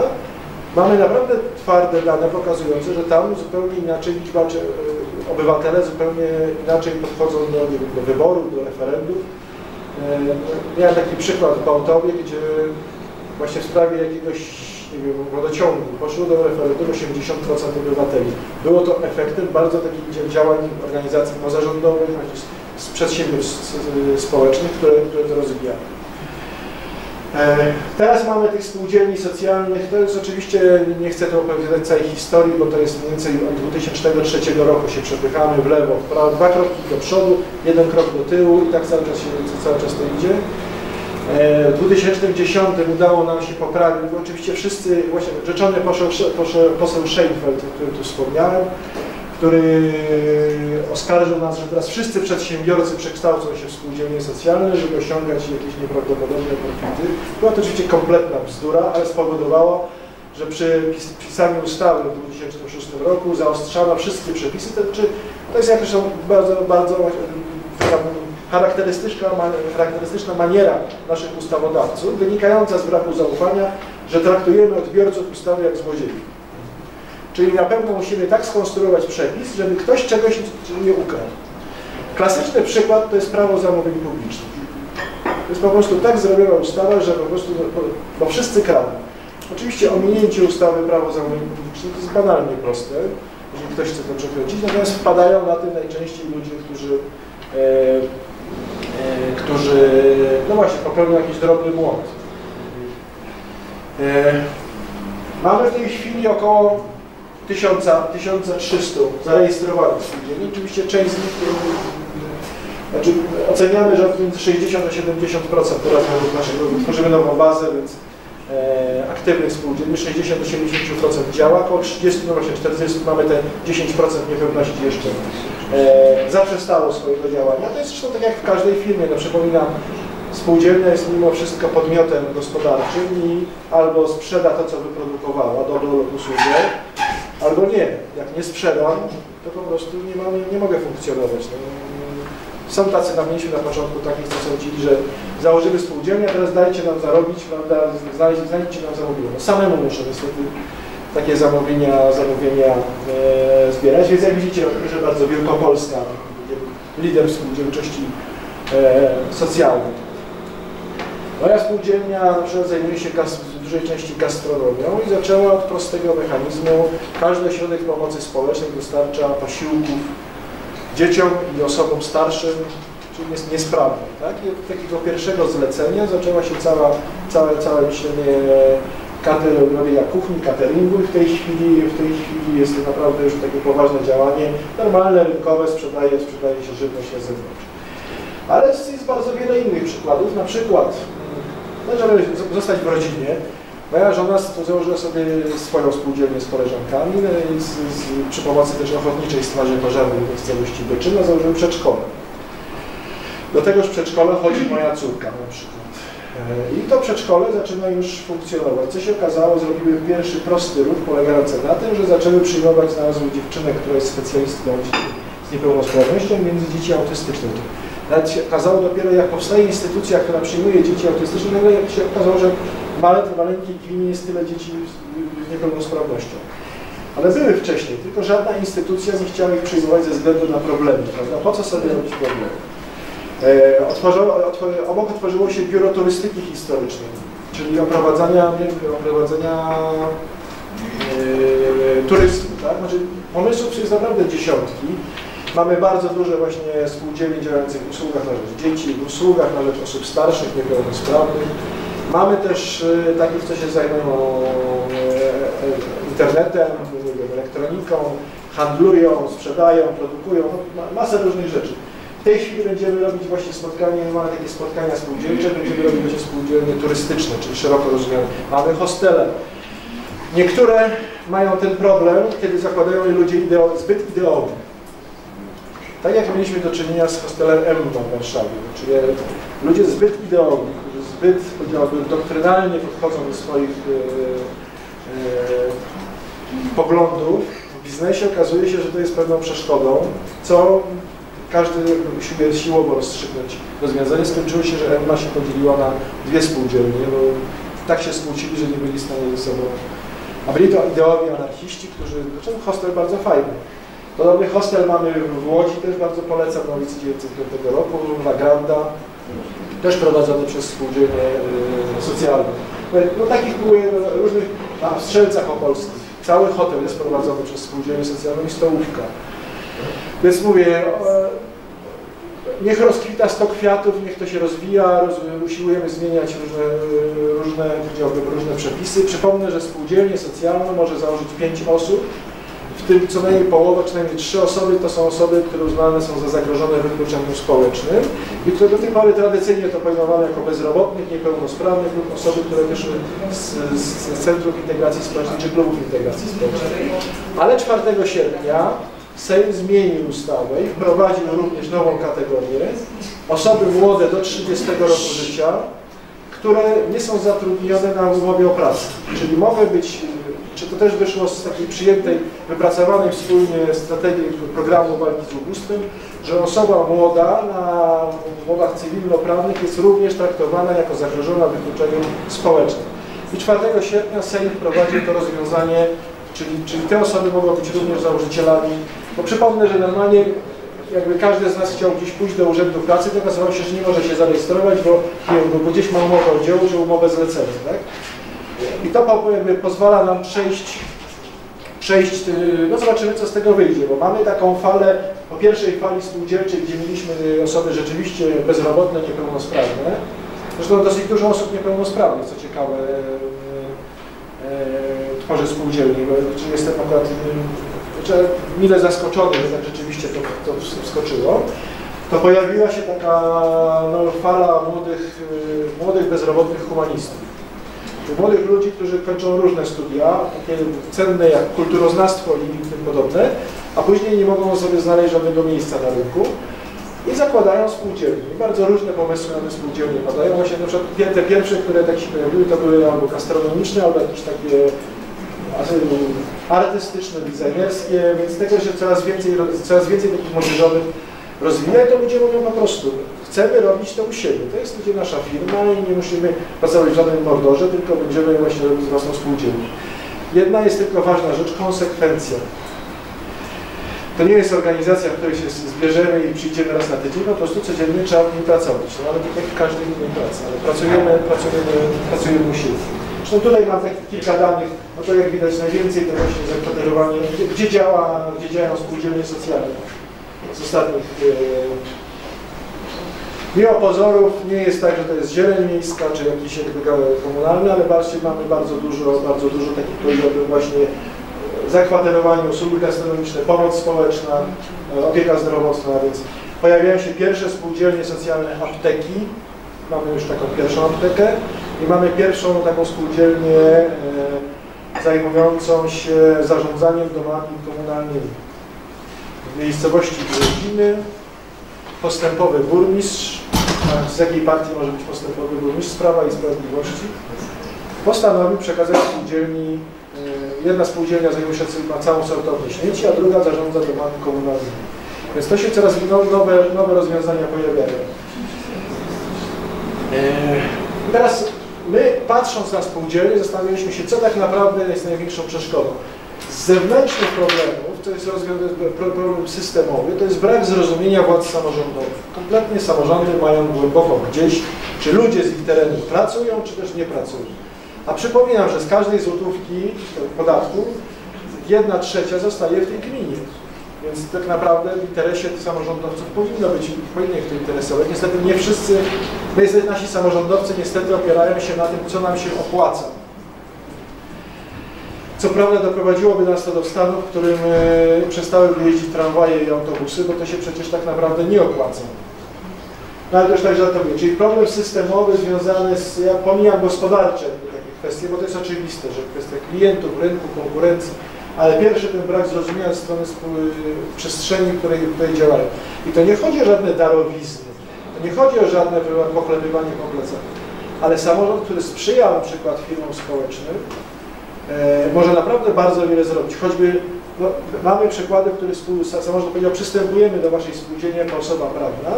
mamy naprawdę twarde dane pokazujące, że tam zupełnie inaczej liczba e, obywatele zupełnie inaczej podchodzą do, do wyborów, do referendów. E, miałem taki przykład w Bałtowie, gdzie właśnie w sprawie jakiegoś wodociągu poszło do referendum 80% obywateli. Było to efektem bardzo takich działań organizacji pozarządowych, z przedsiębiorstw społecznych, które, które to rozwijały. E, teraz mamy tych spółdzielni socjalnych, to jest oczywiście, nie chcę tu opowiadać całej historii, bo to jest mniej więcej od 2003 roku się przepychamy w lewo, w prawo, dwa kroki do przodu, jeden krok do tyłu i tak cały czas, się, cały czas to idzie. W 2010 udało nam się poprawić, bo oczywiście wszyscy, właśnie rzeczony poseł, poseł, Scheinfeld, o którym tu wspomniałem, który oskarżył nas, że teraz wszyscy przedsiębiorcy przekształcą się w spółdzielnie socjalne, żeby osiągać jakieś nieprawdopodobne profity. Była to oczywiście kompletna bzdura, ale spowodowało, że przy pisaniu ustawy w 2006 roku zaostrzano wszystkie przepisy, to, znaczy, to jest jakaś bardzo, bardzo charakterystyczna, charakterystyczna maniera naszych ustawodawców, wynikająca z braku zaufania, że traktujemy odbiorców ustawy jak złodziei. Czyli na pewno musimy tak skonstruować przepis, żeby ktoś czegoś nie ukradł. Klasyczny przykład to jest prawo zamówień publicznych. To jest po prostu tak zrobiona ustawa, że po prostu, bo, bo wszyscy kradną. Oczywiście ominięcie ustawy prawo zamówień publicznych jest banalnie proste, jeżeli ktoś chce to przekręcić, natomiast wpadają na tym najczęściej ludzie, którzy, e, którzy no właśnie, popełnią jakiś drobny błąd. E, mamy w tej chwili około 1300 zarejestrowanych spółdzielni. Oczywiście część z nich, znaczy oceniamy, że między 60 a 70% teraz naszego, tworzymy nową bazę, więc e, aktywnych spółdzielni, 60 do 70% działa, około 30, no właśnie 40 mamy te 10% niepewności jeszcze e, zaprzestało swojego działania. To jest zresztą tak jak w każdej firmie, no przypominam, Spółdzielnia jest mimo wszystko podmiotem gospodarczym i albo sprzeda to, co wyprodukowała, dobro lub usługę, albo nie. Jak nie sprzedam, to po prostu nie, mam, nie mogę funkcjonować. No, są tacy, nam mieliśmy na początku takich, co sądzili, że założymy spółdzielnię, teraz dajcie nam zarobić, prawda, znajdźcie nam zamówienie. No, samemu muszę niestety takie zamówienia, zamówienia e, zbierać, więc jak widzicie, że bardzo Wielkopolska, lider spółdzielczości e, socjalnej. Moja spółdzielnia na przykład zajmuje się w dużej części gastronomią i zaczęła od prostego mechanizmu. Każdy ośrodek pomocy społecznej dostarcza posiłków dzieciom i osobom starszym, czyli jest niesprawnym. Tak? I od takiego pierwszego zlecenia zaczęła się cała, całe, całe myślenie robienia kuchni, cateringu i w tej chwili, w tej chwili jest to naprawdę już takie poważne działanie, normalne, rynkowe, sprzedaje, sprzedaje się żywność na zewnątrz. Ale jest bardzo wiele innych przykładów, na przykład no, żeby zostać w rodzinie, moja żona założyła sobie swoją spółdzielnię z koleżankami no z, z, przy pomocy też Ochotniczej Straży Pożarnej w miejscowości Byczyna założyły przedszkole. Do tegoż przedszkola chodzi moja córka na przykład. E, I to przedszkole zaczyna już funkcjonować. Co się okazało, zrobiły pierwszy prosty ruch polegający na tym, że zaczęły przyjmować, znalazły dziewczynę, która jest specjalistką z niepełnosprawnością między dzieci autystyczne. Nawet się okazało dopiero, jak powstaje instytucja, która przyjmuje dzieci autystyczne, nagle się okazało, że w maleńkiej gminie jest tyle dzieci z niepełnosprawnością. Ale były wcześniej, tylko żadna instytucja nie chciała ich przyjmować ze względu na problemy, prawda? Po co sobie robić problemy? E, obok otworzyło się Biuro Turystyki Historycznej, czyli oprowadzania, oprowadzania e, turystów, tak? Znaczy, pomysłów jest naprawdę dziesiątki. Mamy bardzo duże właśnie spółdzielnie działających w usługach na rzecz dzieci, w usługach na rzecz osób starszych, niepełnosprawnych. Mamy też y, takich, co się zajmują e, e, internetem, elektroniką, handlują, sprzedają, produkują, no, masę różnych rzeczy. W tej chwili będziemy robić właśnie spotkanie, mamy takie spotkania spółdzielcze, będziemy robić właśnie spółdzielnie turystyczne, czyli szeroko rozumiane. Mamy hostele. Niektóre mają ten problem, kiedy zakładają je ludzie ideo, zbyt ideowi. Tak jak mieliśmy do czynienia z hostelem Emma w Warszawie, czyli ludzie zbyt ideowi, którzy zbyt, powiedziałbym, doktrynalnie podchodzą do swoich e, e, poglądów w biznesie, okazuje się, że to jest pewną przeszkodą, co każdy siłę siłowo rozstrzygnąć rozwiązanie. Skończyło się, że Emma się podzieliła na dwie spółdzielnie, bo tak się skłócili, że nie byli w stanie ze sobą. A byli to ideowi anarchiści, którzy, zresztą hostel bardzo fajny. Podobny hostel mamy w Łodzi, też bardzo polecam, na ulicy 905 roku, La Granda, też prowadzony przez spółdzielnie y, socjalne. No takich było różnych, a w Strzelcach Opolskich. Cały hotel jest prowadzony przez spółdzielnię socjalną i stołówka. Więc mówię, niech rozkwita sto kwiatów, niech to się rozwija, roz, usiłujemy zmieniać różne, różne, różne przepisy. Przypomnę, że spółdzielnię socjalną może założyć pięć osób, w tym co najmniej połowa, czy najmniej trzy osoby to są osoby, które uznane są za zagrożone wykluczeniem społecznym i które do tej pory tradycyjnie to pojmowane jako bezrobotnych, niepełnosprawnych lub osoby, które wyszły z, z Centrum Integracji Społecznej czy Klubów Integracji Społecznej. Ale 4 sierpnia Sejm zmienił ustawę i wprowadził również nową kategorię osoby młode do 30 roku życia, które nie są zatrudnione na umowie o pracę. Czyli mogą być, czy to też wyszło z takiej przyjętej, wypracowanej wspólnie strategii programu walki z ubóstwem, że osoba młoda na umowach cywilnoprawnych jest również traktowana jako zagrożona wykluczeniem społecznym. I 4 sierpnia Sejm wprowadził to rozwiązanie, czyli, czyli te osoby mogą być również założycielami bo przypomnę, że normalnie jakby każdy z nas chciał gdzieś pójść do urzędu pracy, to okazało się, że nie może się zarejestrować, bo, nie bo gdzieś ma umowę o dzieło, czy umowę zlecenia, tak? I to jakby pozwala nam przejść, przejść, y, no zobaczymy co z tego wyjdzie, bo mamy taką falę, po pierwszej fali spółdzielczej, gdzie mieliśmy osoby rzeczywiście bezrobotne, niepełnosprawne, zresztą dosyć dużo osób niepełnosprawnych, co ciekawe, tworzy spółdzielni, bo jestem akurat że mile zaskoczony, że tak rzeczywiście to, to wskoczyło, to pojawiła się taka no, fala młodych, y, młodych bezrobotnych humanistów. Młodych ludzi, którzy kończą różne studia, takie cenne jak kulturoznawstwo i tym podobne, a później nie mogą sobie znaleźć żadnego miejsca na rynku i zakładają spółdzielnie. Bardzo różne pomysły na te spółdzielnie padają. Właśnie na przykład te pierwsze, które tak się pojawiły, to były albo gastronomiczne, albo jakieś takie artystyczne, designerskie, więc tego się coraz więcej, coraz więcej takich młodzieżowych rozwija to ludzie mówią po prostu, chcemy robić to u siebie, to jest będzie nasza firma i nie musimy pracować w żadnym mordorze, tylko będziemy właśnie robić własną spółdzielnię. Jedna jest tylko ważna rzecz, konsekwencja. To nie jest organizacja, w której się zbierzemy i przyjdziemy raz na tydzień, po prostu codziennie trzeba w niej pracować, no ale tak jak w każdej innej pracy, ale pracujemy, pracujemy, pracujemy u siebie. Zresztą tutaj mam takich kilka danych, no to jak widać najwięcej to właśnie zakwaterowanie, gdzie, gdzie, działa, gdzie działają spółdzielnie socjalne z ostatnich e, Mimo pozorów nie jest tak, że to jest zieleń miejska czy jakiś jakby komunalny, ale właśnie mamy bardzo dużo, bardzo dużo takich powiedziałbym właśnie zakwaterowanie, usługi gastronomiczne, pomoc społeczna, e, opieka zdrowotna, więc pojawiają się pierwsze spółdzielnie socjalne apteki, mamy już taką pierwszą aptekę i mamy pierwszą taką spółdzielnię e, zajmującą się zarządzaniem domami komunalnymi. W miejscowości Brzeziny postępowy burmistrz, z jakiej partii może być postępowy burmistrz, Sprawa i Sprawiedliwości, postanowił przekazać spółdzielni, e, jedna spółdzielnia zajmuje się ma całą sortownię śmieci, a druga zarządza domami komunalnymi. Więc to się coraz nowe, nowe rozwiązania pojawiają. I teraz my patrząc na spółdzielnie zastanawialiśmy się, co tak naprawdę jest największą przeszkodą. Z zewnętrznych problemów, to jest problem systemowy, to jest brak zrozumienia władz samorządowych. Kompletnie samorządy mają głęboko gdzieś, czy ludzie z ich terenu pracują, czy też nie pracują. A przypominam, że z każdej złotówki podatku jedna trzecia zostaje w tej gminie. Więc tak naprawdę w interesie samorządowców powinno być, powinno ich to interesować. Niestety nie wszyscy, my, nasi samorządowcy niestety opierają się na tym, co nam się opłaca. Co prawda doprowadziłoby nas to do stanu, w którym e, przestałyby jeździć tramwaje i autobusy, bo to się przecież tak naprawdę nie opłaca. No ale też tak żartobliwie. Czyli problem systemowy związany z, ja pomijam gospodarcze takie kwestie, bo to jest oczywiste, że kwestia klientów, rynku, konkurencji, ale pierwszy ten brak zrozumienia ze strony przestrzeni, w której, w działają. I to nie chodzi o żadne darowizny, nie chodzi o żadne pochlebywanie po plecach, ale samorząd, który sprzyja na przykład firmom społecznym, e, może naprawdę bardzo wiele zrobić. Choćby no, mamy przykłady, w których samorząd powiedział, przystępujemy do Waszej spółdzielni jako osoba prawna,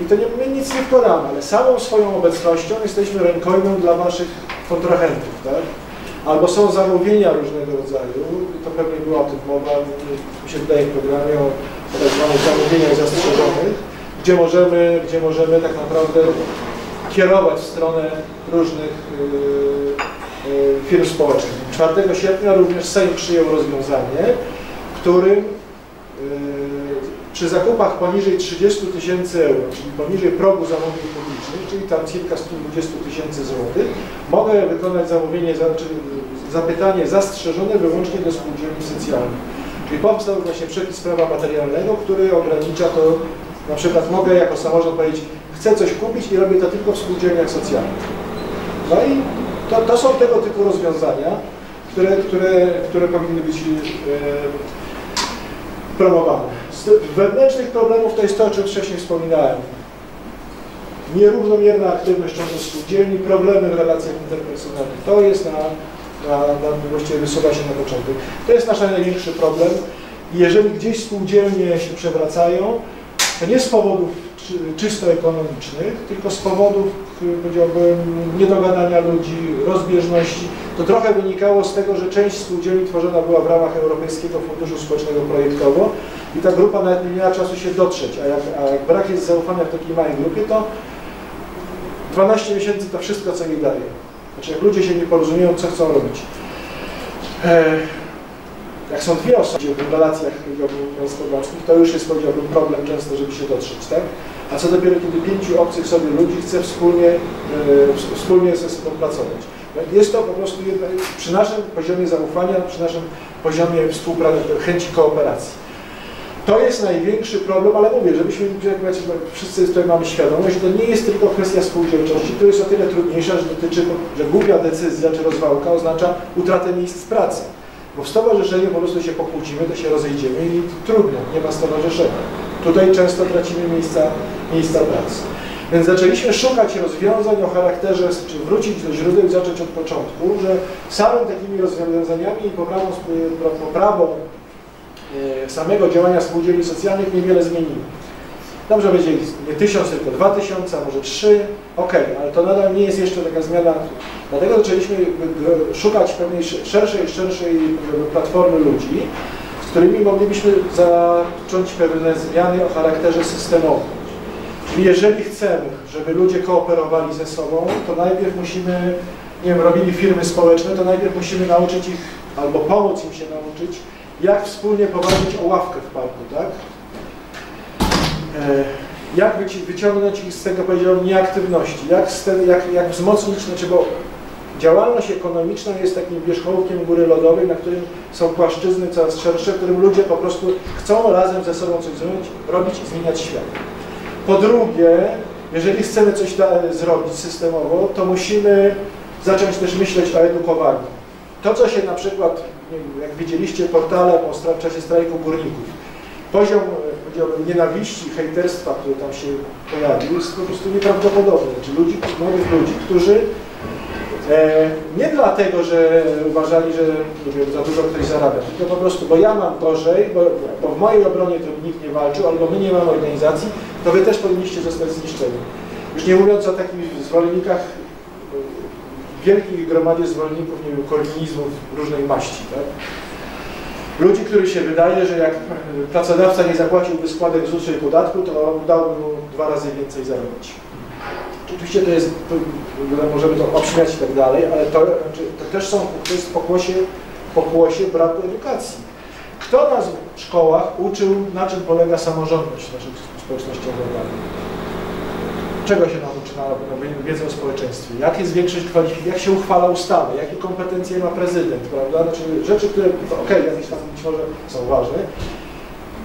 i to nie, my nic nie wkładamy, ale samą swoją obecnością jesteśmy rękojmą dla Waszych kontrahentów, tak? Albo są zamówienia różnego rodzaju, to pewnie była o tym mowa, mi się wydaje w programie o tak zwanych zamówieniach zastrzeżonych, gdzie możemy, gdzie możemy tak naprawdę kierować w stronę różnych yy, yy, firm społecznych. 4 sierpnia również Sejm przyjął rozwiązanie, którym yy, przy zakupach poniżej 30 tysięcy euro, czyli poniżej progu zamówień publicznych, czyli tam circa 120 tysięcy złotych, mogę wykonać zamówienie, czyli zapytanie zastrzeżone wyłącznie do spółdzielni socjalnych. Czyli powstał właśnie przepis prawa materialnego, który ogranicza to, na przykład mogę jako samorząd powiedzieć, chcę coś kupić i robię to tylko w spółdzielniach socjalnych. No i to, to są tego typu rozwiązania, które, które, które powinny być e, promowane. Z wewnętrznych problemów to jest to, o czym wcześniej wspominałem. Nierównomierna aktywność członków spółdzielni, problemy w relacjach interpersonalnych. To jest na, na, na właściwie wysuwa się na początek. To jest nasz największy problem. Jeżeli gdzieś spółdzielnie się przewracają, nie z powodów czysto ekonomicznych, tylko z powodów, powiedziałbym, niedogadania ludzi, rozbieżności. To trochę wynikało z tego, że część spółdzielni tworzona była w ramach Europejskiego Funduszu Społecznego projektowo i ta grupa nawet nie miała czasu się dotrzeć, a jak, a jak brak jest zaufania w takiej małej grupie, to 12 miesięcy to wszystko, co jej daje. Znaczy, jak ludzie się nie porozumieją, co chcą robić. E, jak są dwie osoby w relacjach gospodarczych, to już jest, powiedziałbym, problem często, żeby się dotrzeć, tak? A co dopiero, kiedy pięciu obcych sobie ludzi chce wspólnie, e, wspólnie ze sobą pracować. Jest to po prostu jedna, przy naszym poziomie zaufania, przy naszym poziomie współpracy, chęci kooperacji. To jest największy problem, ale mówię, żebyśmy jak wszyscy tutaj mamy świadomość, że to nie jest tylko kwestia spółdzielczości, to jest o tyle trudniejsza, że dotyczy, że głupia decyzja czy rozwałka oznacza utratę miejsc pracy. Bo w stowarzyszeniu po prostu się pokłócimy, to się rozejdziemy i trudno, nie ma stowarzyszenia. Tutaj często tracimy miejsca, miejsca pracy. Więc zaczęliśmy szukać rozwiązań o charakterze, czy wrócić do źródeł i zacząć od początku, że samym takimi rozwiązaniami i poprawą, poprawą e, samego działania spółdzielni socjalnych niewiele zmienimy. Dobrze będzie nie tysiąc, tylko dwa tysiące, może trzy, ok, ale to nadal nie jest jeszcze taka zmiana. Dlatego zaczęliśmy szukać pewnej szerszej, szerszej platformy ludzi, z którymi moglibyśmy zacząć pewne zmiany o charakterze systemowym. Czyli jeżeli chcemy, żeby ludzie kooperowali ze sobą, to najpierw musimy, nie wiem, robili firmy społeczne, to najpierw musimy nauczyć ich, albo pomóc im się nauczyć, jak wspólnie powalczyć o ławkę w parku, tak? E, jak wyciągnąć ich z tego, powiedziałem, nieaktywności, jak, jak, jak wzmocnić, znaczy, bo działalność ekonomiczna jest takim wierzchołkiem góry lodowej, na którym są płaszczyzny coraz szersze, w którym ludzie po prostu chcą razem ze sobą coś zrobić, robić i zmieniać świat. Po drugie, jeżeli chcemy coś zrobić systemowo, to musimy zacząć też myśleć o edukowaniu. To, co się na przykład, jak widzieliście portale po czasie strajku górników, poziom powiedziałbym, nienawiści, hejterstwa, który tam się pojawił, jest po prostu nieprawdopodobny. Czy ludzi, młodych ludzi, którzy e, nie dlatego, że uważali, że wiem, za dużo ktoś zarabia, tylko po prostu, bo ja mam gorzej, bo, bo w mojej obronie to nikt nie walczył, albo my nie mamy organizacji, to wy też powinniście zostać zniszczeni. Już nie mówiąc o takich zwolennikach, wielkiej gromadzie zwolenników, nie wiem, kolinizmów różnej maści, tak? Ludzi, których się wydaje, że jak pracodawca nie zapłaciłby składek ZUS i podatku, to dałby mu dwa razy więcej zarobić. Oczywiście to jest, to, możemy to obśmiać i tak dalej, ale to, znaczy, to też są, to jest pokłosie, pokłosie braku edukacji. Kto nas w szkołach uczył, na czym polega samorządność naszych społecznościowych organów? czego się nauczy na wiedzę o społeczeństwie, jak jest większość kwalifikacji, jak się uchwala ustawy, jakie kompetencje ma prezydent, prawda? Znaczy rzeczy, które, to okej, okay, jakieś tam być może są ważne,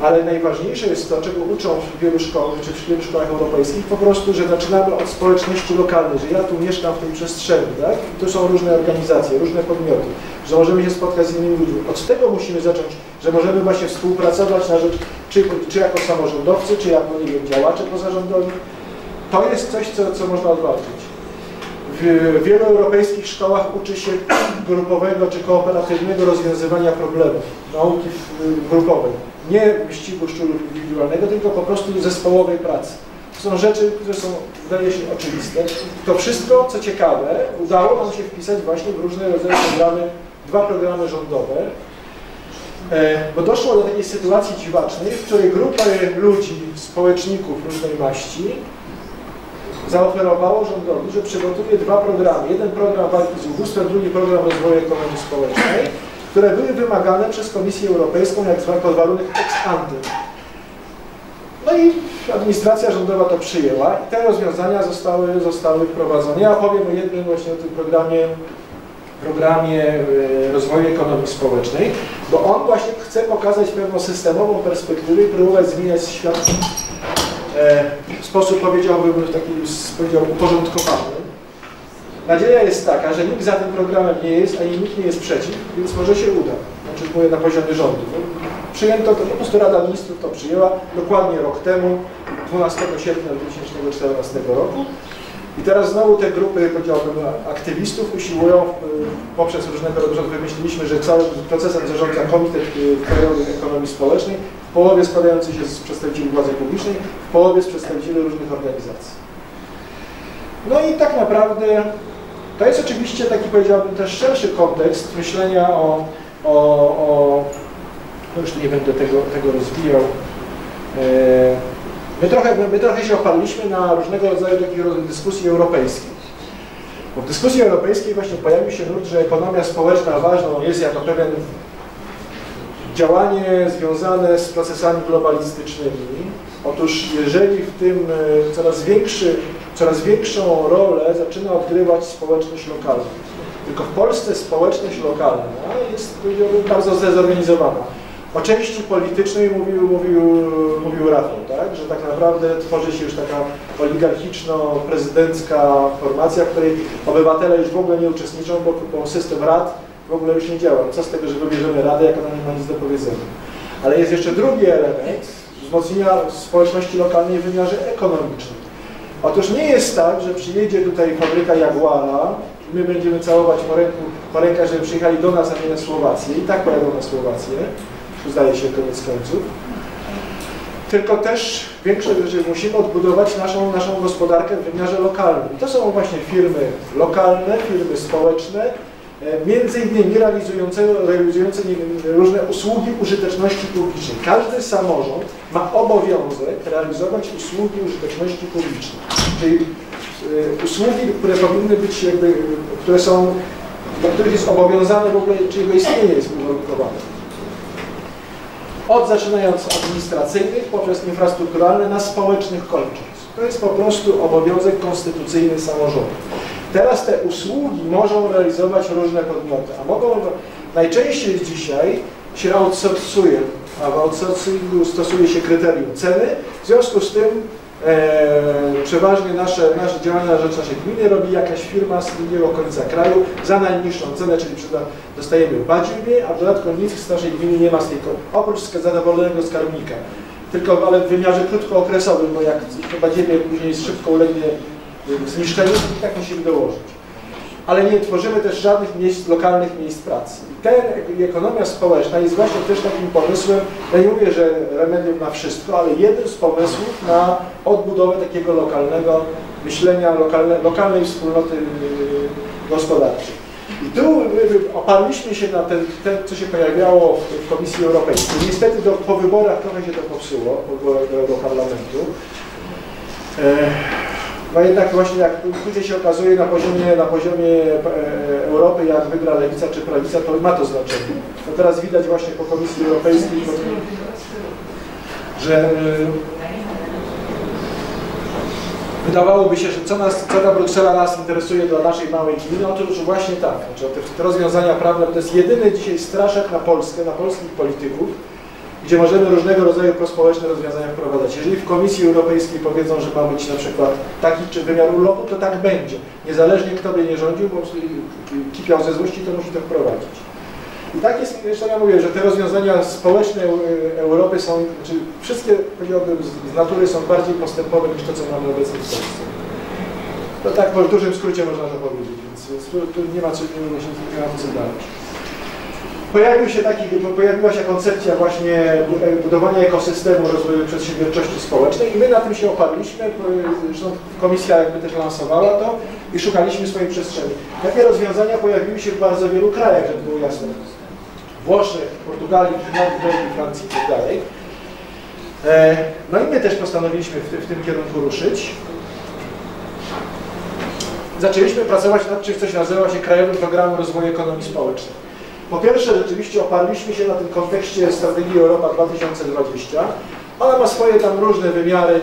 ale najważniejsze jest to, czego uczą w wielu szkołach, czy w wielu szkołach europejskich, po prostu, że zaczynamy od społeczności lokalnej, że ja tu mieszkam w tej przestrzeni, tak? I tu są różne organizacje, różne podmioty, że możemy się spotkać z innymi ludźmi. Od tego musimy zacząć, że możemy właśnie współpracować na rzecz, czy, czy jako samorządowcy, czy jako, nie wiem, działacze pozarządowi. To jest coś, co, co można odwalczyć. W wielu europejskich szkołach uczy się *clears throat* grupowego czy kooperatywnego rozwiązywania problemów, nauki grupowej nie wyścigu indywidualnego, tylko po prostu zespołowej pracy. Są rzeczy, które są, wydaje się, oczywiste. To wszystko, co ciekawe, udało nam się wpisać właśnie w różne rodzaje programy, dwa programy rządowe, e, bo doszło do takiej sytuacji dziwacznej, w której grupa ludzi, społeczników różnej maści zaoferowało rządowi, że przygotuje dwa programy. Jeden program walki z ubóstwem, drugi program rozwoju ekonomii społecznej które były wymagane przez Komisję Europejską jak zwykle warunek ex ante. No i administracja rządowa to przyjęła i te rozwiązania zostały, zostały wprowadzone. Ja opowiem o jednym właśnie o tym programie, programie e, rozwoju ekonomii społecznej, bo on właśnie chce pokazać pewną systemową perspektywę i próbować zmieniać świat e, w sposób, powiedziałbym, taki powiedziałbym, uporządkowany. Nadzieja jest taka, że nikt za tym programem nie jest, ani nikt nie jest przeciw, więc może się uda. Znaczy mówię na poziomie rządu. Przyjęto to, po prostu Rada Ministrów to przyjęła dokładnie rok temu, 12 sierpnia 2014 roku. I teraz znowu te grupy, powiedziałbym, aktywistów usiłują poprzez różnego rodzaju, wymyśliliśmy, że całym procesem zarządza Komitet Krajowy Ekonomii Społecznej, w połowie składający się z przedstawicieli władzy publicznej, w połowie z przedstawicieli różnych organizacji. No i tak naprawdę to jest oczywiście taki, powiedziałbym, też szerszy kontekst myślenia o, o, o no już nie będę tego, tego rozwijał. E, my trochę, my trochę się oparliśmy na różnego rodzaju takich dyskusji europejskich. Bo w dyskusji europejskiej właśnie pojawił się nurt, że ekonomia społeczna ważną jest jako pewien działanie związane z procesami globalistycznymi. Otóż jeżeli w tym e, coraz większy coraz większą rolę zaczyna odgrywać społeczność lokalna. Tylko w Polsce społeczność lokalna jest bardzo zdezorganizowana. O części politycznej mówił, mówił, mówił Rafał, tak? że tak naprawdę tworzy się już taka oligarchiczno-prezydencka formacja, w której obywatele już w ogóle nie uczestniczą, bo, bo system rad w ogóle już nie działa. Co z tego, że wybierzemy radę, jak ona nie ma nic do powiedzenia. Ale jest jeszcze drugi element wzmocnienia społeczności lokalnej w wymiarze ekonomicznym. Otóż nie jest tak, że przyjedzie tutaj fabryka Jaguara my będziemy całować po, rękach, żeby przyjechali do nas, a nie na Słowację. I tak pojadą na Słowację, zdaje się koniec końców. Tylko też większość rzeczy musimy odbudować naszą, naszą gospodarkę w wymiarze lokalnym. I to są właśnie firmy lokalne, firmy społeczne, między innymi realizujące, realizujące różne usługi użyteczności publicznej. Każdy samorząd ma obowiązek realizować usługi użyteczności publicznej, czyli e, usługi, które powinny być jakby, które są, do których jest obowiązane w ogóle, czy jego istnienie jest uwarunkowane. Od zaczynając administracyjnych poprzez infrastrukturalne na społecznych kończąc. To jest po prostu obowiązek konstytucyjny samorządu. Teraz te usługi możą realizować różne podmioty, a mogą, najczęściej dzisiaj się outsourcuje, a w outsourcingu stosuje się kryterium ceny, w związku z tym e, przeważnie nasze, nasze działania na rzecz naszej gminy robi jakaś firma z innego końca kraju za najniższą cenę, czyli przyda, dostajemy badziubie, a w dodatku nic z naszej gminy nie ma z tej, oprócz zadowolonego skarbnika. Tylko ale w wymiarze krótkookresowym, bo jak dziebie później szybko ulegnie zniszczeniu, i tak musimy dołożyć. Ale nie tworzymy też żadnych miejsc, lokalnych miejsc pracy. I ten, ekonomia społeczna jest właśnie też takim pomysłem, ja nie mówię, że remedium na wszystko, ale jeden z pomysłów na odbudowę takiego lokalnego myślenia, lokalne, lokalnej wspólnoty yy, gospodarczej. I tu oparliśmy się na ten, ten, co się pojawiało w Komisji Europejskiej. Niestety do, po wyborach trochę się to popsuło, po wyborach do, do parlamentu. E, no jednak właśnie jak później się okazuje na poziomie, na poziomie e, Europy, jak wygra lewica czy prawica, to ma to znaczenie. No teraz widać właśnie po Komisji Europejskiej, że Wydawałoby się, że co, nas, co ta Bruksela nas interesuje dla naszej małej gminy? Otóż właśnie tak, znaczy te, te rozwiązania prawne to jest jedyny dzisiaj straszek na Polskę, na polskich polityków, gdzie możemy różnego rodzaju prospołeczne rozwiązania wprowadzać. Jeżeli w Komisji Europejskiej powiedzą, że ma być na przykład taki czy wymiar urlopu, to tak będzie. Niezależnie kto by nie rządził, bo kipiał ze złości, to musi to wprowadzić. I tak jest, jeszcze ja mówię, że te rozwiązania społeczne Europy są, znaczy wszystkie powiedziałbym z natury są bardziej postępowe niż to, co mamy obecnie w Polsce. To tak w dużym skrócie można to powiedzieć, więc, więc tu, tu, nie ma co, nie ma co dalej. Pojawił się taki, pojawiła się koncepcja właśnie budowania ekosystemu rozwoju przedsiębiorczości społecznej i my na tym się oparliśmy, zresztą komisja jakby też lansowała to i szukaliśmy swojej przestrzeni. Takie rozwiązania pojawiły się w bardzo wielu krajach, żeby było jasne. Włoszech, Portugalii, Belgii, Francji itd. Tak e, no i my też postanowiliśmy w, w tym kierunku ruszyć. Zaczęliśmy pracować nad czymś, co się nazywa się Krajowym Programem Rozwoju Ekonomii Społecznej. Po pierwsze, rzeczywiście oparliśmy się na tym kontekście strategii Europa 2020. Ona ma swoje tam różne wymiary,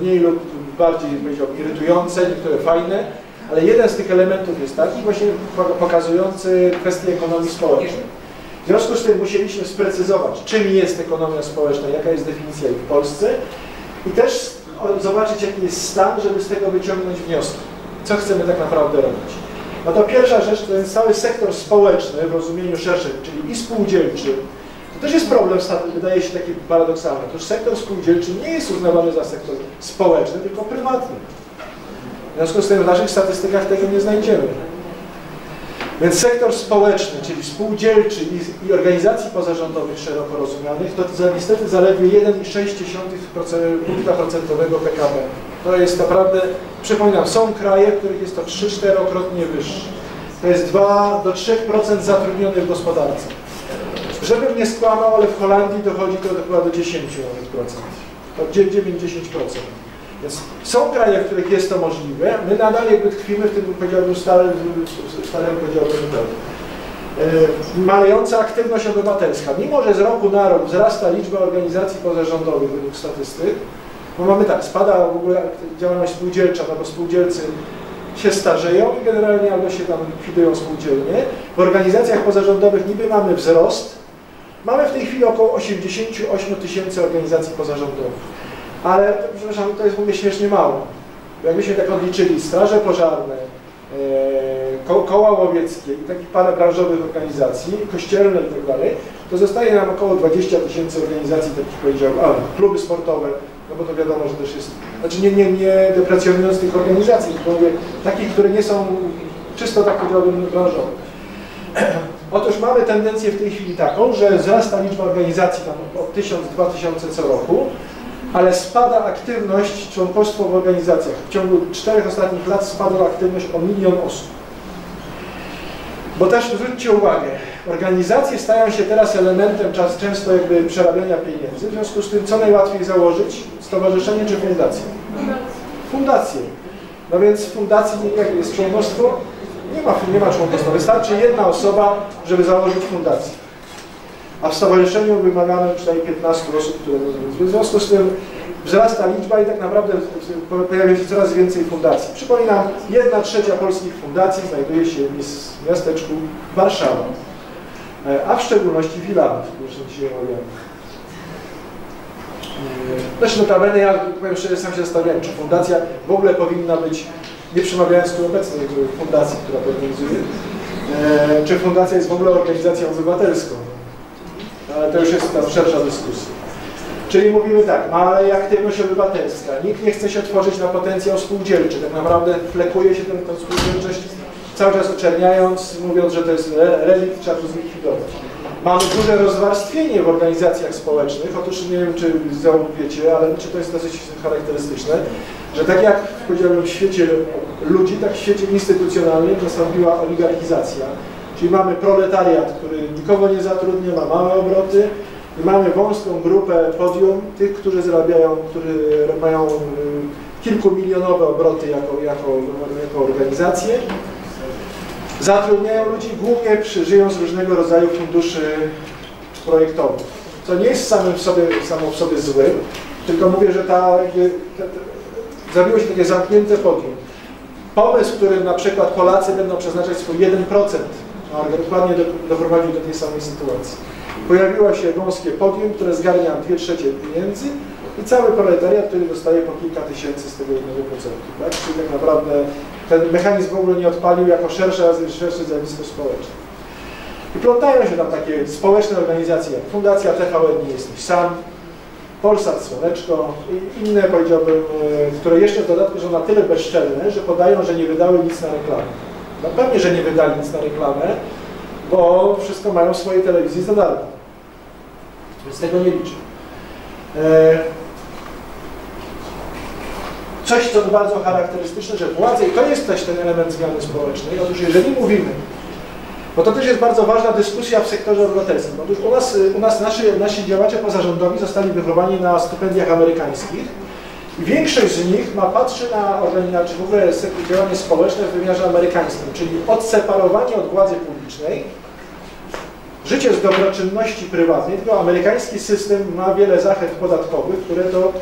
mniej lub bardziej powiedziałbym, irytujące, niektóre fajne, ale jeden z tych elementów jest taki właśnie pokazujący kwestię ekonomii społecznej. W związku z tym musieliśmy sprecyzować, czym jest ekonomia społeczna, jaka jest definicja jej w Polsce i też zobaczyć, jaki jest stan, żeby z tego wyciągnąć wnioski. Co chcemy tak naprawdę robić. No to pierwsza rzecz, jest cały sektor społeczny w rozumieniu szerszym, czyli i spółdzielczy. To też jest problem, wydaje się taki paradoksalny. Otóż sektor spółdzielczy nie jest uznawany za sektor społeczny, tylko prywatny. W związku z tym w naszych statystykach tego nie znajdziemy. Więc sektor społeczny, czyli spółdzielczy i, i organizacji pozarządowych szeroko rozumianych, to za, niestety zaledwie 1,6 punkta procentowego PKB. To jest naprawdę, przypominam, są kraje, w których jest to 3-4-krotnie wyższe. To jest 2 do 3% zatrudnionych w gospodarce. Żebym nie skłamał, ale w Holandii dochodzi to do chyba do 10 nawet procent. To 9-10%. Więc są kraje, w których jest to możliwe. My nadal jakby tkwimy w tym, powiedziałbym, starym, starym powiedziałbym, yy, malejąca aktywność obywatelska. Mimo, że z roku na rok wzrasta liczba organizacji pozarządowych według statystyk, bo mamy tak, spada w ogóle działalność spółdzielcza, no bo spółdzielcy się starzeją i generalnie albo się tam likwidują spółdzielnie. W organizacjach pozarządowych niby mamy wzrost. Mamy w tej chwili około 88 tysięcy organizacji pozarządowych ale przepraszam, to jest ogóle śmiesznie mało. Jakbyśmy tak odliczyli straże pożarne, e, ko koła łowieckie i takich parę branżowych organizacji, kościelne i tak dalej, to zostaje nam około 20 tysięcy organizacji, takich powiedziałbym, a, kluby sportowe, no bo to wiadomo, że też jest, znaczy nie, nie, nie deprecjonując tych organizacji, tylko mówię, takich, które nie są czysto tak powiedziałbym branżowe. *clears throat* Otóż mamy tendencję w tej chwili taką, że wzrasta liczba organizacji tam o 1000-2000 co roku, ale spada aktywność, członkostwo w organizacjach. W ciągu czterech ostatnich lat spadła aktywność o milion osób. Bo też zwróćcie uwagę, organizacje stają się teraz elementem czas, często jakby przerabiania pieniędzy, w związku z tym co najłatwiej założyć? Stowarzyszenie czy fundację? Fundację. No więc w fundacji jak jest członkostwo? Nie ma, nie ma członkostwa. Wystarczy jedna osoba, żeby założyć fundację a w stowarzyszeniu wymagamy przynajmniej 15 osób, które w związku z tym wzrasta liczba i tak naprawdę pojawia się coraz więcej fundacji. Przypominam, jedna trzecia polskich fundacji znajduje się w miasteczku Warszawa, e, a w szczególności Wilanów, zresztą dzisiaj omawiamy. Też notabene, ja powiem szczerze, sam się zastanawiałem, czy fundacja w ogóle powinna być, nie przemawiając tu obecnej fundacji, która organizuje, e, czy fundacja jest w ogóle organizacją obywatelską ale to już jest tam szersza dyskusja. Czyli mówimy tak, maleje aktywność obywatelska, nikt nie chce się otworzyć na potencjał spółdzielczy, tak naprawdę flekuje się tę spółdzielczość cały czas oczerniając, mówiąc, że to jest relikt, trzeba to zlikwidować. Mamy duże rozwarstwienie w organizacjach społecznych, otóż nie wiem, czy wiecie, ale czy to jest dosyć charakterystyczne, że tak jak powiedziałbym w świecie ludzi, tak w świecie instytucjonalnym nastąpiła oligarchizacja. Czyli mamy proletariat, który nikogo nie zatrudnia, ma małe obroty i mamy wąską grupę podium tych, którzy zarabiają, którzy mają y, kilkumilionowe obroty jako, jako, jako organizacje. Zatrudniają ludzi, głównie żyją z różnego rodzaju funduszy projektowych, co nie jest samym w sobie, samo w sobie złe, tylko mówię, że ta, ta, ta zrobiło się takie zamknięte podium. Pomysł, który na przykład Polacy będą przeznaczać swój 1%, a dokładnie do, doprowadził do tej samej sytuacji. Pojawiło się wąskie podium, które zgarnia 2 trzecie pieniędzy i cały proletariat, który dostaje po kilka tysięcy z tego 1%. Tak? Czyli tak naprawdę ten mechanizm w ogóle nie odpalił jako szersze, szersze zjawisko społeczne. I plątają się tam takie społeczne organizacje jak Fundacja TVN Nie Jesteś Sam, Polsat Słoneczko i inne powiedziałbym, e, które jeszcze w dodatku są na tyle bezczelne, że podają, że nie wydały nic na reklamę. No pewnie, że nie wydali nic na reklamę, bo wszystko mają w swojej telewizji za darmo. Więc tego nie liczę. E, coś, co bardzo charakterystyczne, że władze, i to jest też ten element zmiany społecznej, otóż jeżeli mówimy, bo to też jest bardzo ważna dyskusja w sektorze obywatelskim. Otóż u nas, u nas nasi, nasi działacze pozarządowi zostali wychowani na stypendiach amerykańskich większość z nich ma patrzy na organizację, w ogóle działanie społeczne w wymiarze amerykańskim, czyli odseparowanie od władzy publicznej, życie z dobroczynności prywatnej, tylko amerykański system ma wiele zachęt podatkowych, które to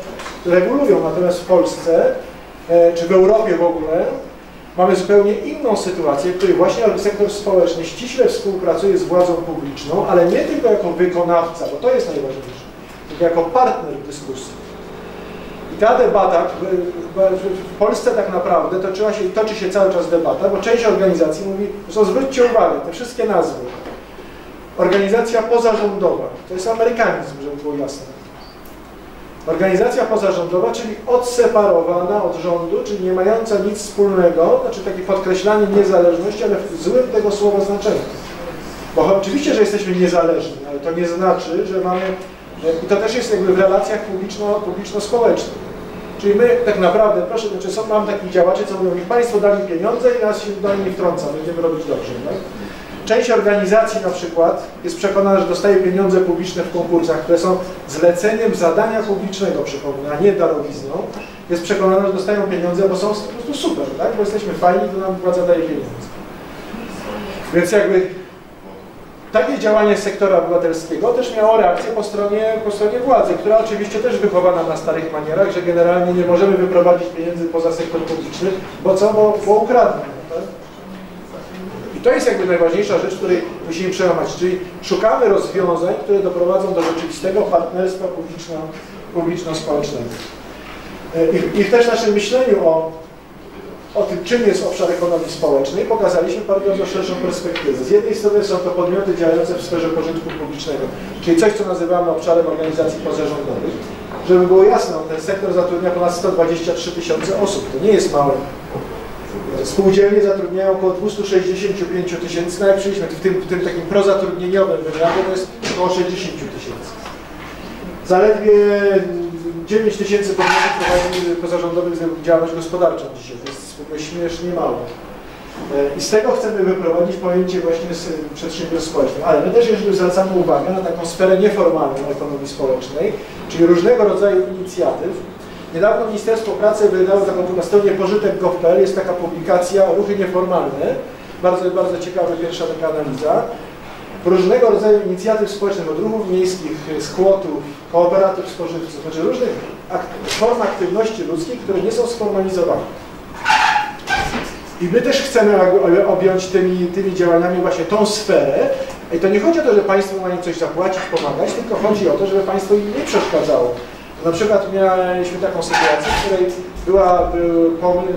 regulują, natomiast w Polsce, e, czy w Europie w ogóle, mamy zupełnie inną sytuację, w której właśnie sektor społeczny ściśle współpracuje z władzą publiczną, ale nie tylko jako wykonawca, bo to jest najważniejsze, tylko jako partner w dyskusji. Ta debata, w Polsce tak naprawdę toczyła się, toczy się cały czas debata, bo część organizacji mówi, że zwróćcie uwagę, te wszystkie nazwy. Organizacja pozarządowa, to jest amerykanizm, żeby było jasne. Organizacja pozarządowa, czyli odseparowana od rządu, czyli nie mająca nic wspólnego, znaczy takie podkreślanie niezależności, ale w złym tego słowa znaczeniu. Bo oczywiście, że jesteśmy niezależni, ale to nie znaczy, że mamy... I to też jest jakby w relacjach publiczno-społecznych. Czyli my tak naprawdę, proszę, znaczy są, mam takich działaczy, co mówią, państwo dali pieniądze i nas się do nie wtrąca, będziemy robić dobrze. Tak? Część organizacji na przykład jest przekonana, że dostaje pieniądze publiczne w konkursach, które są zleceniem zadania publicznego, przypomnę, a nie darowizną. Jest przekonana, że dostają pieniądze, bo są po prostu super, tak? Bo jesteśmy fajni, to nam władza daje pieniądze. Więc jakby takie działanie sektora obywatelskiego też miało reakcję po stronie, po stronie władzy, która oczywiście też wychowana na starych manierach, że generalnie nie możemy wyprowadzić pieniędzy poza sektor publiczny, bo co? Bo, bo ukradną. Tak? I to jest jakby najważniejsza rzecz, której musimy przełamać, czyli szukamy rozwiązań, które doprowadzą do rzeczywistego partnerstwa publiczno-społecznego. I, I w też naszym myśleniu o, o tym, czym jest obszar ekonomii społecznej, pokazaliśmy bardzo szerszą perspektywę. Z jednej strony są to podmioty działające w sferze pożytku publicznego, czyli coś, co nazywamy obszarem organizacji pozarządowych. Żeby było jasne, ten sektor zatrudnia ponad 123 tysiące osób. To nie jest małe Spółdzielnie zatrudniają około 265 tysięcy, no jak w tym, w tym takim prozatrudnieniowym wymiarze, to jest około 60 tysięcy. Zaledwie 9 tysięcy podmiotów prowadzi pozarządowych działalność gospodarczą dzisiaj, śmiesznie mało. E, I z tego chcemy wyprowadzić pojęcie właśnie z przedsiębiorstw społecznych. Ale my też jeszcze zwracamy uwagę na taką sferę nieformalną ekonomii społecznej, czyli różnego rodzaju inicjatyw, Niedawno Ministerstwo Pracy wydało taką na stronie pożytek.gov.pl jest taka publikacja Ruchy Nieformalne. Bardzo, bardzo ciekawa pierwsza taka analiza. Różnego rodzaju inicjatyw społecznych, od ruchów miejskich, skłotów, kooperatyw spożywców, znaczy różnych form aktywności ludzkich, które nie są sformalizowane. I my też chcemy objąć tymi, tymi działaniami właśnie tą sferę. I to nie chodzi o to, że państwo ma im coś zapłacić, pomagać, tylko chodzi o to, żeby państwo im nie przeszkadzało. Na przykład mieliśmy taką sytuację, w której była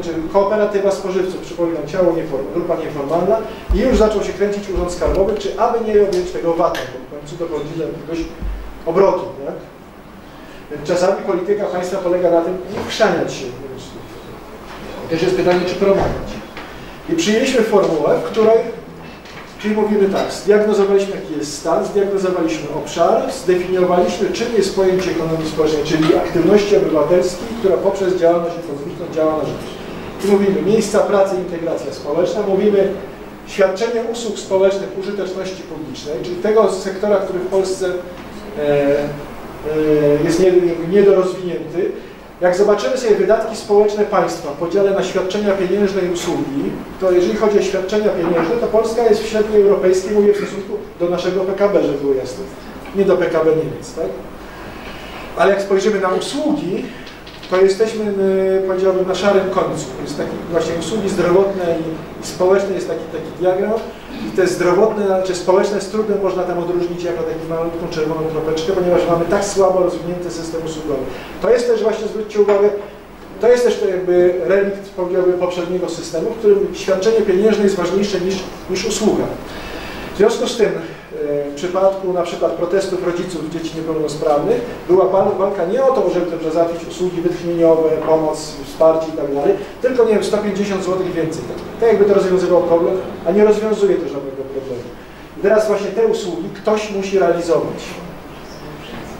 czy kooperatywa spożywców, przypominam, ciało nieformalne, grupa nieformalna i już zaczął się kręcić Urząd Skarbowy, czy aby nie objąć tego VAT-em, bo w końcu dochodzi do jakiegoś obrotu. Tak? Czasami polityka państwa polega na tym, nie chrzaniać się. Też jest pytanie, czy pomagać. I przyjęliśmy formułę, w której Czyli mówimy tak, zdiagnozowaliśmy jaki jest stan, zdiagnozowaliśmy obszar, zdefiniowaliśmy czym jest pojęcie ekonomii społecznej, czyli aktywności obywatelskiej, która poprzez działalność ekonomiczną działa na rzecz. I mówimy miejsca pracy, integracja społeczna, mówimy świadczenie usług społecznych użyteczności publicznej, czyli tego sektora, który w Polsce e, e, jest niedorozwinięty, jak zobaczymy sobie wydatki społeczne państwa w podziale na świadczenia pieniężne i usługi, to jeżeli chodzi o świadczenia pieniężne, to Polska jest w średniej europejskiej, mówię w stosunku do naszego PKB, żeby było jasne. Nie do PKB Niemiec, tak? Ale jak spojrzymy na usługi, to jesteśmy, y, powiedziałbym, na szarym końcu. Jest taki właśnie usługi zdrowotne i, i społeczne, jest taki, taki diagram. I te zdrowotne, czy społeczne z trudem można tam odróżnić jako taką malutką czerwoną kropeczkę, ponieważ mamy tak słabo rozwinięty system usługowy. To jest też właśnie, zwróćcie uwagę, to jest też to jakby relikt, powiedziałbym, poprzedniego systemu, w którym świadczenie pieniężne jest ważniejsze niż, niż usługa. W związku z tym w przypadku na przykład protestów rodziców dzieci niepełnosprawnych była walka nie o to, żeby załatwić usługi wytchnieniowe, pomoc, wsparcie i tak tylko nie wiem, 150 zł więcej. Tak jakby to rozwiązywało problem, a nie rozwiązuje to żadnego problemu. I teraz właśnie te usługi ktoś musi realizować.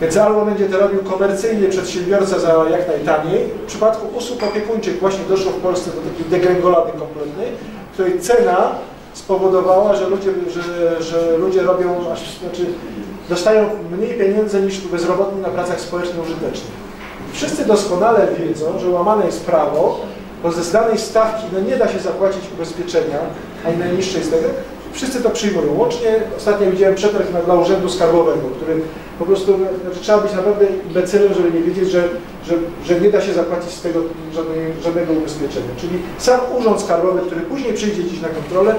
Więc albo będzie to robił komercyjnie przedsiębiorca za jak najtaniej. W przypadku usług opiekuńczych właśnie doszło w Polsce do takiej degrengolady kompletnej, której cena spowodowała, że ludzie, że, że ludzie robią, znaczy dostają mniej pieniędzy niż bezrobotni na pracach społecznie użytecznych. Wszyscy doskonale wiedzą, że łamane jest prawo, bo ze znanej stawki no nie da się zapłacić ubezpieczenia, ani najniższej z tego. Wszyscy to przyjmują. Łącznie ostatnio widziałem przetarg dla Urzędu Skarbowego, który po prostu znaczy, trzeba być naprawdę imbecylem, żeby nie wiedzieć, że, że, że nie da się zapłacić z tego żadnej, żadnego ubezpieczenia. Czyli sam Urząd Skarbowy, który później przyjdzie dziś na kontrolę,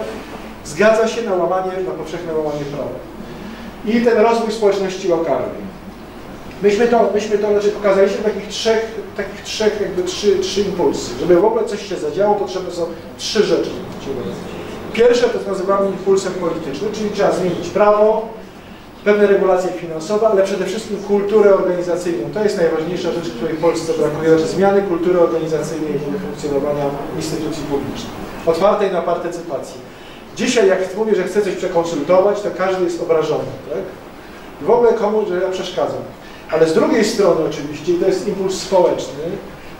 zgadza się na łamanie, na powszechne łamanie prawa. I ten rozwój społeczności lokalnej. Myśmy to, myśmy to znaczy pokazaliśmy takich trzech, takich trzech jakby trzy, trzy impulsy. Żeby w ogóle coś się zadziało, potrzebne są trzy rzeczy. Pierwsze to nazywamy impulsem politycznym, czyli trzeba zmienić prawo, pewne regulacje finansowe, ale przede wszystkim kulturę organizacyjną. To jest najważniejsza rzecz, której w Polsce brakuje, znaczy zmiany kultury organizacyjnej i funkcjonowania instytucji publicznych, otwartej na partycypację. Dzisiaj jak mówię, że chcę coś przekonsultować, to każdy jest obrażony, tak? W ogóle komu, że ja przeszkadzam. Ale z drugiej strony oczywiście, to jest impuls społeczny,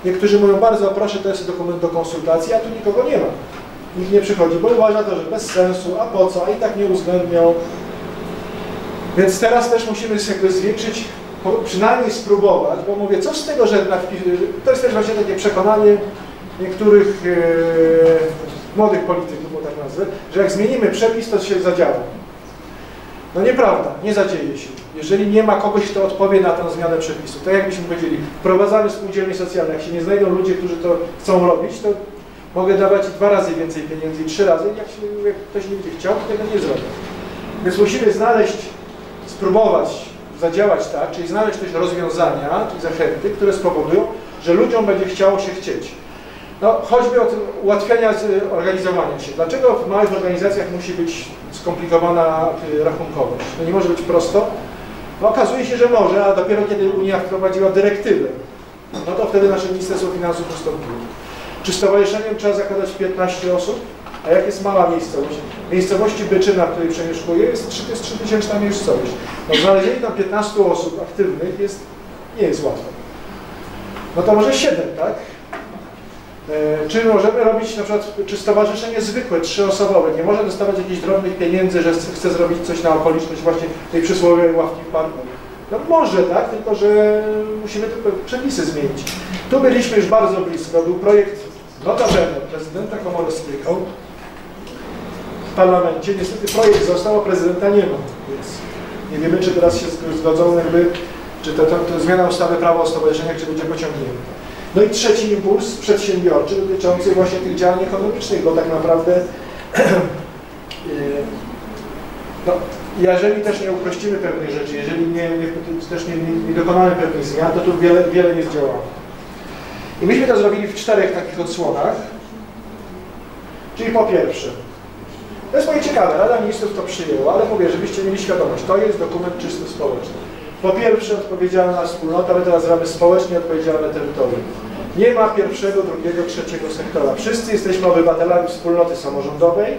niektórzy mówią, bardzo proszę, to jest dokument do konsultacji, a tu nikogo nie ma. Nikt nie przychodzi, bo uważa to, że bez sensu, a po co, a i tak nie uwzględniał. Więc teraz też musimy jakby zwiększyć, przynajmniej spróbować, bo mówię, co z tego, że to jest też właśnie takie przekonanie niektórych e, młodych polityków, bo tak nazwę, że jak zmienimy przepis, to się zadziała. No nieprawda, nie zadzieje się. Jeżeli nie ma kogoś, kto odpowie na tę zmianę przepisu. Tak jakbyśmy powiedzieli, wprowadzamy spółdzielnie socjalne. Jak się nie znajdą ludzie, którzy to chcą robić, to mogę dawać dwa razy więcej pieniędzy i trzy razy. Jak, się, jak ktoś nie będzie chciał, to tego nie zrobię. Więc musimy znaleźć, spróbować zadziałać tak, czyli znaleźć też rozwiązania i zachęty, które spowodują, że ludziom będzie chciało się chcieć. No, choćby od ułatwiania organizowania się. Dlaczego w małych organizacjach musi być skomplikowana y, rachunkowość? To nie może być prosto? No, okazuje się, że może, a dopiero kiedy Unia wprowadziła dyrektywę, no to wtedy nasze Ministerstwo Finansów ustąpiło. Czy stowarzyszeniem trzeba zakładać 15 osób? A jak jest mała miejscowość? Miejscowości Byczyna, w której przemieszkuję, jest 3, jest 3000 miejscowość. No, znalezienie tam 15 osób aktywnych jest, nie jest łatwe. No to może 7, tak? E, czy możemy robić na przykład, czy stowarzyszenie zwykłe, trzyosobowe, nie może dostawać jakichś drobnych pieniędzy, że chce zrobić coś na okoliczność właśnie tej przysłowiowej ławki w parku? No może, tak, tylko że musimy tylko przepisy zmienić. Tu byliśmy już bardzo blisko, był projekt notabene prezydenta Komorowskiego w parlamencie. Niestety projekt został, a prezydenta nie ma, więc nie wiemy, czy teraz się zgodzą jakby, czy to, zmiana ustawy prawa o stowarzyszeniach, czy będzie pociągnięta. No i trzeci impuls przedsiębiorczy dotyczący właśnie tych działań ekonomicznych, bo tak naprawdę *clears throat* e, no, jeżeli też nie uprościmy pewnych rzeczy, jeżeli nie, nie też nie, nie, nie, dokonamy pewnych zmian, to tu wiele, wiele nie zdziałamy. I myśmy to zrobili w czterech takich odsłonach. Czyli po pierwsze, to jest moje ciekawe, Rada Ministrów to przyjęła, ale mówię, żebyście mieli świadomość, to jest dokument czysto społeczny. Po pierwsze odpowiedzialna wspólnota, my teraz mamy społecznie odpowiedzialne terytorium. Nie ma pierwszego, drugiego, trzeciego sektora. Wszyscy jesteśmy obywatelami wspólnoty samorządowej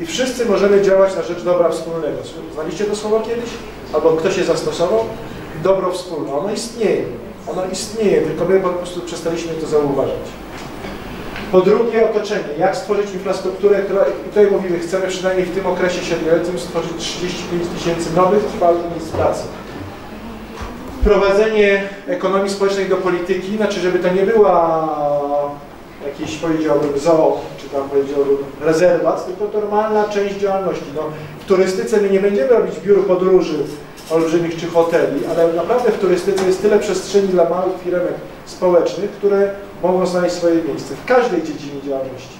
i wszyscy możemy działać na rzecz dobra wspólnego. Znaliście to słowo kiedyś? Albo ktoś je zastosował? Dobro wspólne. Ono istnieje. Ono istnieje, tylko my po prostu przestaliśmy to zauważać. Po drugie otoczenie. Jak stworzyć infrastrukturę, która, tutaj mówimy, chcemy przynajmniej w tym okresie siedmioletnim stworzyć 35 tysięcy nowych, trwałych miejsc pracy wprowadzenie ekonomii społecznej do polityki, znaczy żeby to nie była jakiś powiedziałbym zoo, czy tam powiedziałbym rezerwat, tylko normalna część działalności. No, w turystyce my nie będziemy robić biur podróży olbrzymich czy hoteli, ale naprawdę w turystyce jest tyle przestrzeni dla małych firmek społecznych, które mogą znaleźć swoje miejsce w każdej dziedzinie działalności.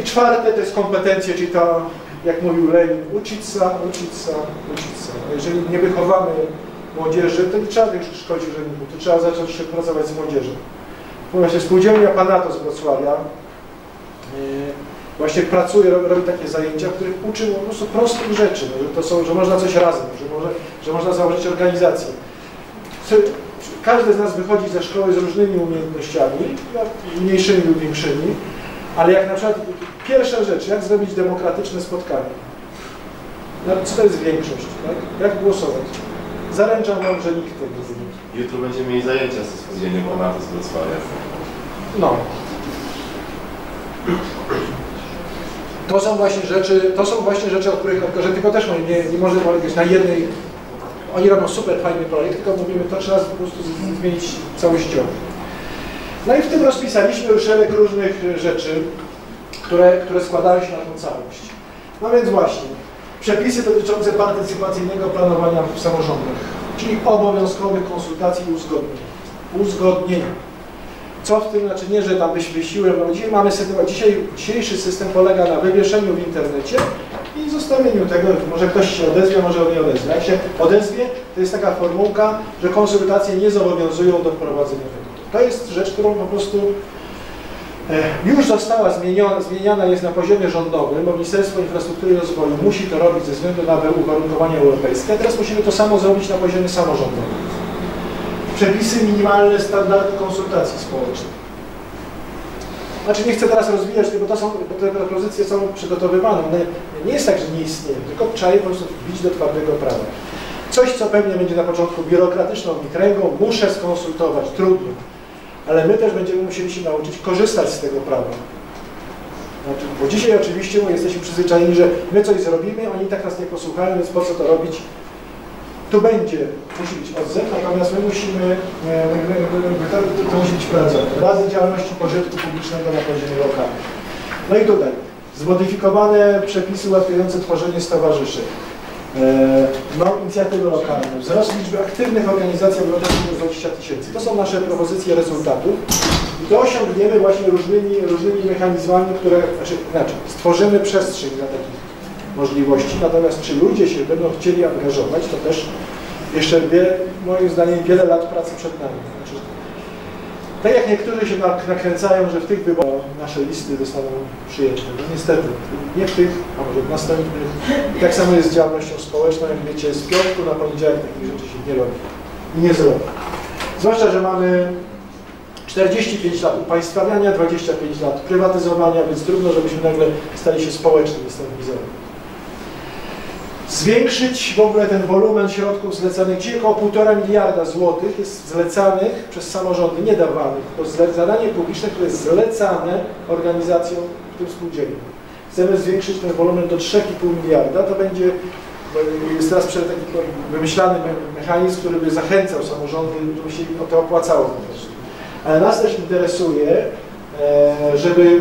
I czwarte to jest kompetencje, czyli to, jak mówił Lenin, się, uczyć się. Jeżeli nie wychowamy młodzieży, to nie trzeba tych szkolić urzędników, to trzeba zacząć się pracować z młodzieżą. Właśnie spółdzielnia Panato z Wrocławia właśnie pracuje, robi, robi, takie zajęcia, w których uczy po prostu prostych rzeczy, no, że, to są, że można coś razem, że, może, że można założyć organizację. Każdy z nas wychodzi ze szkoły z różnymi umiejętnościami, no, mniejszymi lub większymi, ale jak na przykład pierwsza rzecz, jak zrobić demokratyczne spotkanie? No, co to jest większość? Tak? Jak głosować? Zaręczam wam, że nikt tego nie wie. Jutro będziemy mieli zajęcia ze spółdzielnią Panato z Wrocławia. No. To są właśnie rzeczy, to są właśnie rzeczy, o których że tylko też nie, nie może polegać na jednej, oni robią super fajny projekt, tylko mówimy, to trzeba po prostu zmienić całościowo. No i w tym rozpisaliśmy szereg różnych rzeczy, które, które składają się na tą całość. No więc właśnie, przepisy dotyczące partycypacyjnego planowania w samorządach, czyli obowiązkowych konsultacji i uzgodnień. Uzgodnienia. Co w tym, znaczy nie, że tam wysiłem, no dzisiaj mamy sytuację, dzisiaj, dzisiejszy system polega na wywieszeniu w internecie i zostawieniu tego, może ktoś się odezwie, może on nie odezwie. Jak się odezwie, to jest taka formułka, że konsultacje nie zobowiązują do wprowadzenia tego. To jest rzecz, którą po prostu e, już została zmieniona, zmieniana jest na poziomie rządowym, bo Ministerstwo Infrastruktury i Rozwoju musi to robić ze względu na uwarunkowania europejskie, a teraz musimy to samo zrobić na poziomie samorządowym przepisy minimalne, standardy konsultacji społecznych. Znaczy nie chcę teraz rozwijać, bo, to są, bo te propozycje są przygotowywane. One nie jest tak, że nie istnieją, tylko trzeba je po prostu wbić do twardego prawa. Coś, co pewnie będzie na początku biurokratyczną mi kręgą, muszę skonsultować, trudno. Ale my też będziemy musieli się nauczyć korzystać z tego prawa. Znaczy, bo dzisiaj oczywiście jesteśmy przyzwyczajeni, że my coś zrobimy, oni tak nas nie posłuchają, więc po co to robić? Tu będzie, musi być odzew, natomiast my musimy, e, to, to musi być wprowadzone. Rady działalności pożytku publicznego na poziomie lokalnym. No i tutaj, zmodyfikowane przepisy ułatwiające tworzenie stowarzyszeń. E, no, inicjatywy lokalne, wzrost liczby aktywnych organizacji obywatelskich do 20 tysięcy. To są nasze propozycje rezultatów. I to osiągniemy właśnie różnymi, różnymi mechanizmami, które, znaczy, znaczy stworzymy przestrzeń dla takich możliwości, natomiast czy ludzie się będą chcieli angażować, to też jeszcze wie, moim zdaniem wiele lat pracy przed nami. Tak jak niektórzy się nakręcają, że w tych wyborach nasze listy zostaną przyjęte. No niestety, nie w tych, a może w następnych. I tak samo jest z działalnością społeczną, jak wiecie, z piątku na poniedziałek takich rzeczy się nie robi. I nie zrobi. Zwłaszcza, że mamy 45 lat upaństwawiania, 25 lat prywatyzowania, więc trudno, żebyśmy nagle stali się społecznym wizerem zwiększyć w ogóle ten wolumen środków zlecanych. Dzisiaj około 1,5 miliarda złotych jest zlecanych przez samorządy, nie dawanych. To zadanie publiczne, które jest zlecane organizacjom, w tym spółdzielniom. Chcemy zwiększyć ten wolumen do 3,5 miliarda. To będzie, jest teraz taki wymyślany mechanizm, który by zachęcał samorządy, żeby się o to opłacało po prostu. Ale nas też interesuje, e, żeby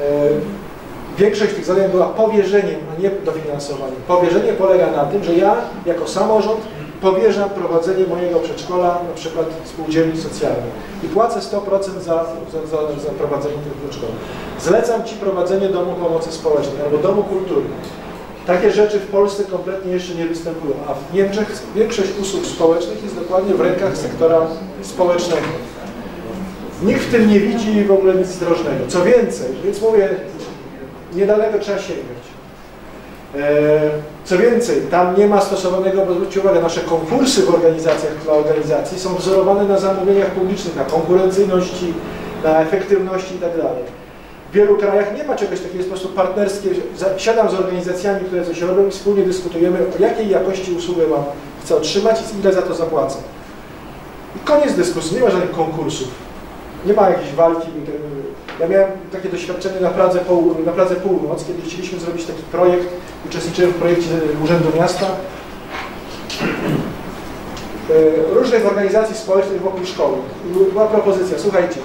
e, Większość tych zadań była powierzeniem, a nie dofinansowaniem. Powierzenie polega na tym, że ja jako samorząd powierzam prowadzenie mojego przedszkola, na przykład spółdzielni socjalnej i płacę 100% za, za, za, za prowadzenie tego przedszkola. Zlecam Ci prowadzenie domu pomocy społecznej albo domu kultury. Takie rzeczy w Polsce kompletnie jeszcze nie występują, a w Niemczech większość usług społecznych jest dokładnie w rękach sektora społecznego. Nikt w tym nie widzi w ogóle nic zdrożnego. Co więcej, więc mówię, niedaleko trzeba sięgać. E, co więcej, tam nie ma stosowanego, bo zwróćcie uwagę, nasze konkursy w organizacjach dla organizacji są wzorowane na zamówieniach publicznych, na konkurencyjności, na efektywności itd. Tak w wielu krajach nie ma czegoś takiego, jest po prostu partnerskie. Siadam z organizacjami, które coś robią i wspólnie dyskutujemy, o jakiej jakości usługę mam, chcę otrzymać i ile za to zapłacę. I koniec dyskusji, nie ma żadnych konkursów. Nie ma jakiejś walki ja miałem takie doświadczenie na Pladze, na Pladze Północ, kiedy chcieliśmy zrobić taki projekt, uczestniczyłem w projekcie Urzędu Miasta, e, różnych organizacji społecznych wokół szkoły. I była propozycja, słuchajcie,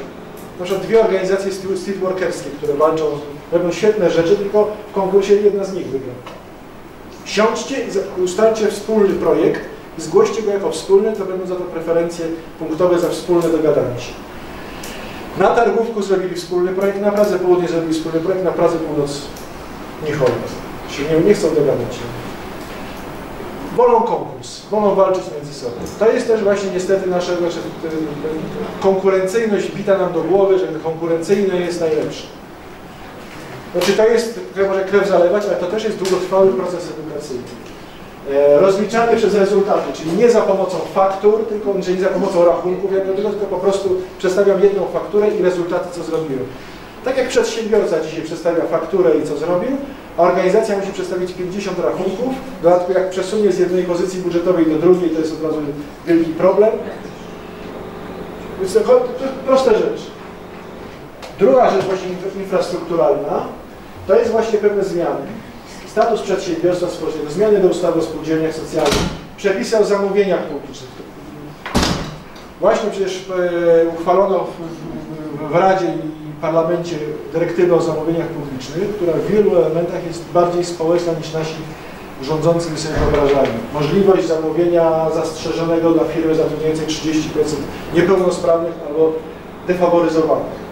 na przykład dwie organizacje streetworkerskie, które walczą, robią świetne rzeczy, tylko w konkursie jedna z nich wygra. Siądźcie i ustalcie wspólny projekt zgłoście go jako wspólny, to będą za to preferencje punktowe za wspólne dogadanie się. Na Targówku zrobili wspólny projekt, na Pradze Południe zrobili wspólny projekt, na Pradze Północ nie chodzi. Się nie, nie chcą dogadać się. Wolą konkurs, wolą walczyć między sobą. To jest też właśnie niestety nasza znaczy, konkurencyjność bita nam do głowy, że konkurencyjne jest najlepsze. Znaczy to jest, może krew zalewać, ale to też jest długotrwały proces edukacyjny. E, Rozliczany przez rezultaty, czyli nie za pomocą faktur, tylko nie za pomocą rachunków, jak tylko, po prostu przedstawiam jedną fakturę i rezultaty, co zrobiłem. Tak jak przedsiębiorca dzisiaj przedstawia fakturę i co zrobił, a organizacja musi przedstawić 50 rachunków, w dodatku jak przesunie z jednej pozycji budżetowej do drugiej, to jest od razu wielki problem. Więc to, to proste rzeczy. Druga rzecz właśnie infra- infrastrukturalna, to jest właśnie pewne zmiany. Status przedsiębiorstwa społecznego, zmiany do ustawy o spółdzielniach socjalnych, przepisy o zamówieniach publicznych. Właśnie przecież e, uchwalono w, Radzie i Parlamencie dyrektywę o zamówieniach publicznych, która w wielu elementach jest bardziej społeczna niż nasi rządzący sobie wyobrażają. Możliwość zamówienia zastrzeżonego dla firmy zatrudniającej 30% niepełnosprawnych albo defaworyzowanych.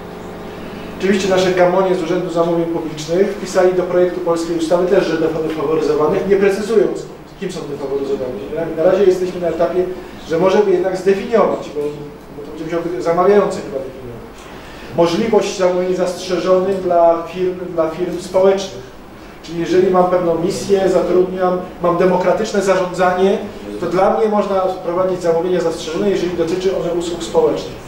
Oczywiście nasze gamonie z Urzędu Zamówień Publicznych wpisali do projektu polskiej ustawy też, że defaworyzowanych, nie precyzując, kim są defaworyzowani. Na- Na razie jesteśmy na etapie, że możemy jednak zdefiniować, bo, bo to będzie zamawiający chyba definiować. Możliwość zamówień zastrzeżonych dla firm, dla firm społecznych. Czyli jeżeli mam pewną misję, zatrudniam, mam demokratyczne zarządzanie, to dla mnie można wprowadzić zamówienia zastrzeżone, jeżeli dotyczy one usług społecznych.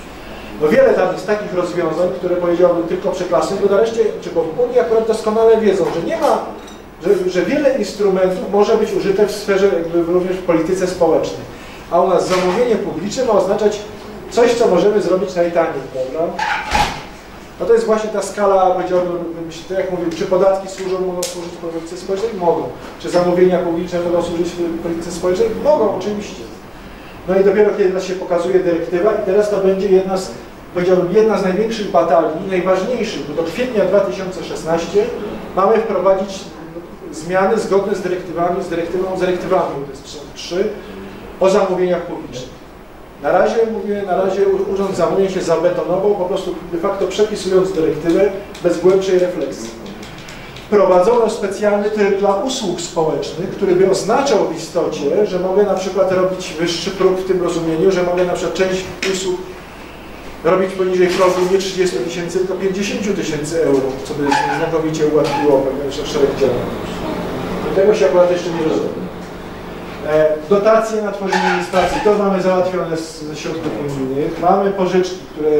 No wiele tam jest takich rozwiązań, które powiedziałbym tylko przeklasy, bo nareszcie, czy bo Unii akurat doskonale wiedzą, że nie ma, że, że wiele instrumentów może być użyte w sferze jakby również w polityce społecznej. A u nas zamówienie publiczne ma oznaczać coś, co możemy zrobić najtaniej, prawda? No to jest właśnie ta skala, powiedziałbym, myślę, to jak mówię, czy podatki służą, mogą służyć polityce społecznej? Mogą. Czy zamówienia publiczne mogą służyć polityce społecznej? Mogą, oczywiście. No i dopiero kiedy nas się pokazuje dyrektywa i teraz to będzie jedna z, powiedziałbym, jedna z największych batalii, najważniejszych, bo do kwietnia 2016 mamy wprowadzić zmiany zgodne z dyrektywami, z dyrektywą, z dyrektywami, są trzy, o zamówieniach publicznych. Na razie, mówię, na razie Urząd Zamówień się zabetonował, po prostu de facto przepisując dyrektywę bez głębszej refleksji. Wprowadzono specjalny tryb dla usług społecznych, który by oznaczał w istocie, że mogę na przykład robić wyższy próg w tym rozumieniu, że mogę na przykład część usług robić poniżej progu nie 30 tysięcy, tylko 50 tysięcy euro, co by znakomicie ułatwiło szereg działań. Tego się akurat jeszcze nie rozumie. E, Dotacje na tworzenie administracji, to mamy załatwione ze środków unijnych. Mamy pożyczki, które,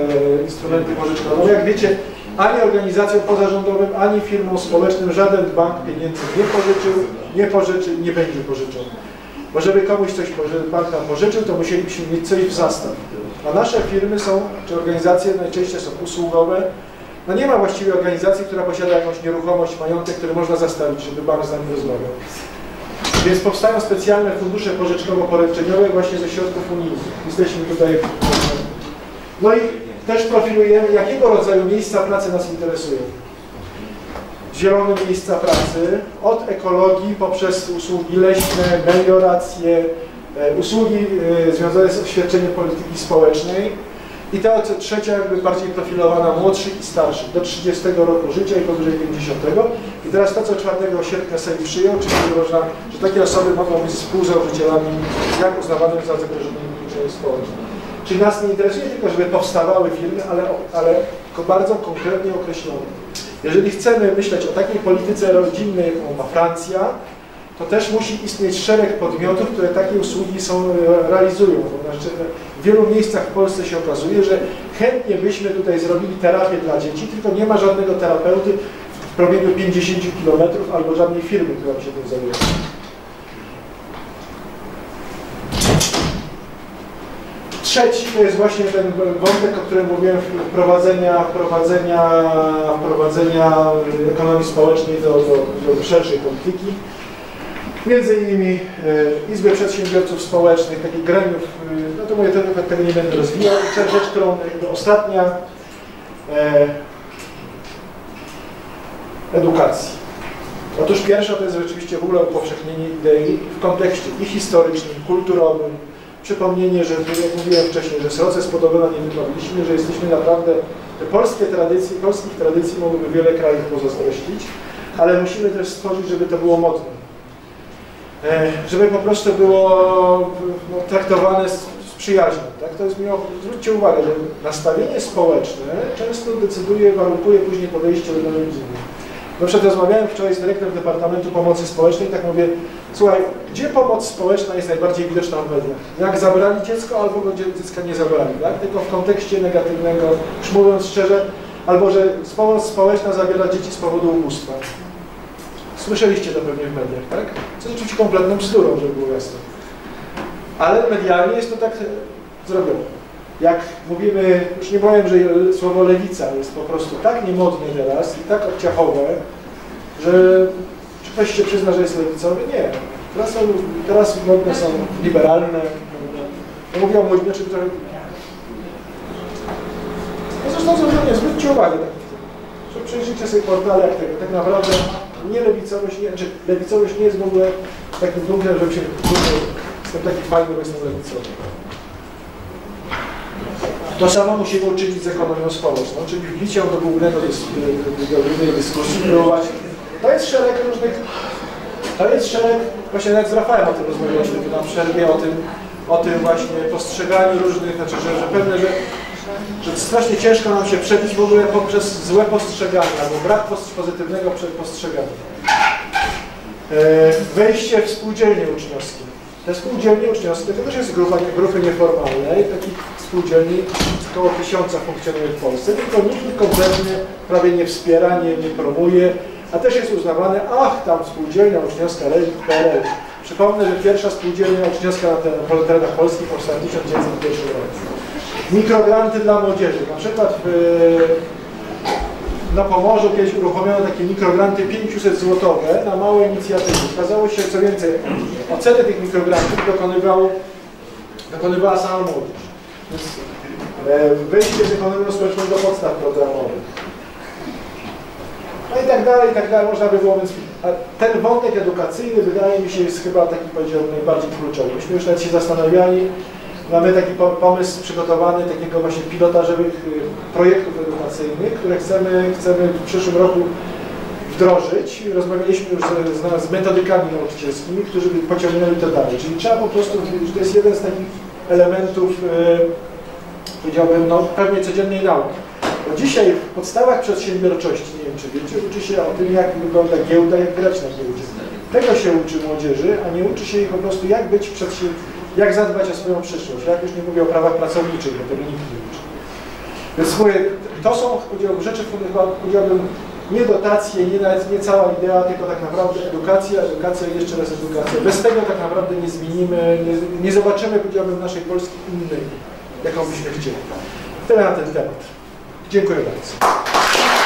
instrumenty pożyczkowe. Jak wiecie, ani organizacjom pozarządowym, ani firmom społecznym żaden bank pieniędzy nie pożyczył, nie pożyczy, nie będzie pożyczał. Bo żeby komuś coś bank nam pożyczył, to musielibyśmy mieć coś w zastaw. A nasze firmy są, czy organizacje najczęściej są usługowe. No nie ma właściwie organizacji, która posiada jakąś nieruchomość, majątek, który można zastawić, żeby bank z nami rozmawiał. Więc powstają specjalne fundusze pożyczkowo-poręczeniowe właśnie ze środków unijnych. Jesteśmy tutaj. No i też profilujemy, jakiego rodzaju miejsca pracy nas interesują. Zielone miejsca pracy, od ekologii poprzez usługi leśne, melioracje, usługi e, związane z oświadczeniem polityki społecznej i ta trzecia jakby bardziej profilowana młodszych i starszych do 30 roku życia i powyżej 50. I teraz to, co 4 sierpnia Sejm przyjął, czyli można, że takie osoby mogą być współzałożycielami, jak uznawanym za zagrożonym wykluczeniem społecznym. Czyli nas nie interesuje tylko, żeby powstawały firmy, ale, ale bardzo konkretnie określone. Jeżeli chcemy myśleć o takiej polityce rodzinnej, jaką ma Francja, to też musi istnieć szereg podmiotów, które takie usługi są, e, realizują. Znaczy, w wielu miejscach w Polsce się okazuje, że chętnie byśmy tutaj zrobili terapię dla dzieci, tylko nie ma żadnego terapeuty w promieniu 50 km albo żadnej firmy, która by się tym zajmuje. Trzeci to jest właśnie ten wątek, o którym mówiłem, wprowadzenia, wprowadzenia, wprowadzenia ekonomii społecznej do, do, do szerszej polityki. Między innymi e, Izby Przedsiębiorców Społecznych, takich gremiów, e, no to mówię, tego, tego nie będę rozwijał. I trzecia rzecz, którą jakby ostatnia, e, edukacji. Otóż pierwsza to jest rzeczywiście w ogóle upowszechnienie idei w kontekście i historycznym, kulturowym, przypomnienie, że tak jak mówiłem wcześniej, że sroce spodobiona nie wypowiliśmy, że jesteśmy naprawdę, polskie tradycje, polskich tradycji mogłyby wiele krajów pozazdrościć, ale musimy też stworzyć, żeby to było modne. E, żeby po prostu było no, traktowane z, z przyjaźnią. Tak? To jest miło, zwróćcie uwagę, że nastawienie społeczne często decyduje, warunkuje później podejście do danej rodziny. Na przykład rozmawiałem wczoraj z dyrektorem Departamentu Pomocy Społecznej i tak mówię, słuchaj, gdzie pomoc społeczna jest najbardziej widoczna w mediach? Jak zabrali dziecko, albo go dzie- dziecka nie zabrali, tak? Tylko w kontekście negatywnego, już mówiąc szczerze, albo że pomoc społeczna zabiera dzieci z powodu ubóstwa. Słyszeliście to pewnie w mediach, tak? Co jest oczywiście kompletną bzdurą, żeby było jasne. Ale medialnie jest to tak e, zrobione. Jak mówimy, już nie powiem, że słowo lewica jest po prostu tak niemodne teraz i tak obciachowe, że czy ktoś się przyzna, że jest lewicowy? Nie. Teraz, są, teraz modne są liberalne. Ja mówię o znaczy trochę... No zresztą zrozumienie, zwróćcie uwagę, tak, że przejrzyjcie sobie portale jak tego, tak naprawdę nie lewicowość, nie, czy lewicowość nie jest w ogóle takim bunkrem, żeby się jestem taki fajny, bo jestem lewicowy. To samo musimy uczynić z ekonomią społeczną, czyli wbicie do głównego dys, do głównej dyskusji, próbować. To jest szereg różnych, to jest szereg, właśnie nawet z Rafałem o tym rozmawialiśmy na przerwie, o tym, o tym właśnie postrzeganiu różnych, znaczy, że, że pewne, że, że strasznie ciężko nam się przebić w ogóle poprzez złe postrzeganie, albo brak pozytywnego postrzegania. E, Wejście w spółdzielnie uczniowskie. Te spółdzielnie uczniowskie to też jest grupa, grupy nieformalnej, takich spółdzielni około tysiąca funkcjonuje w Polsce, tylko nikt ich kompletnie prawie nie wspiera, nie, nie promuje, a też jest uznawane, ach, tam spółdzielnia uczniowska PRL. Przypomnę, że pierwsza spółdzielnia uczniowska na te- terenach Polski powstała w 1901 roku. Mikrogranty dla młodzieży. Na przykład w, na Pomorzu kiedyś uruchomiono takie mikrogranty 500 złotowe na małe inicjatywy. Okazało się, co więcej, ocenę tych mikrograntów dokonywał, dokonywała sama młodzież. Więc e, wejście z ekonomią społeczną do podstaw programowych. No i tak dalej, i tak dalej, można by było, więc ten wątek edukacyjny wydaje mi się jest chyba taki, powiedziałbym, najbardziej kluczowy. Myśmy już nawet się zastanawiali, mamy taki po- pomysł przygotowany takiego właśnie pilotażowych y, projektów edukacyjnych, które chcemy, chcemy w przyszłym roku wdrożyć. Rozmawialiśmy już z, z, metodykami nauczycielskimi, którzy by pociągnęli to dalej. Czyli trzeba po prostu, że to jest jeden z takich elementów, y, powiedziałbym, no, pewnej codziennej nauki. Bo dzisiaj w podstawach przedsiębiorczości, nie wiem czy wiecie, uczy się o tym, jak wygląda giełda, jak grać na giełdzie. Tego się uczy młodzieży, a nie uczy się ich po prostu, jak być przedsiębiorcą, jak zadbać o swoją przyszłość. Jak już nie mówię o prawach pracowniczych, bo tego nikt nie uczy. Więc mówię, to są powiedziałbym, rzeczy, chyba powiedziałbym, nie dotacje, nie, nawet nie cała idea, tylko tak naprawdę edukacja, edukacja i jeszcze raz edukacja. Bez tego tak naprawdę nie zmienimy, nie, nie zobaczymy, powiedziałbym, naszej Polski innej, jaką byśmy chcieli. Tyle na ten temat. Dziękuję bardzo.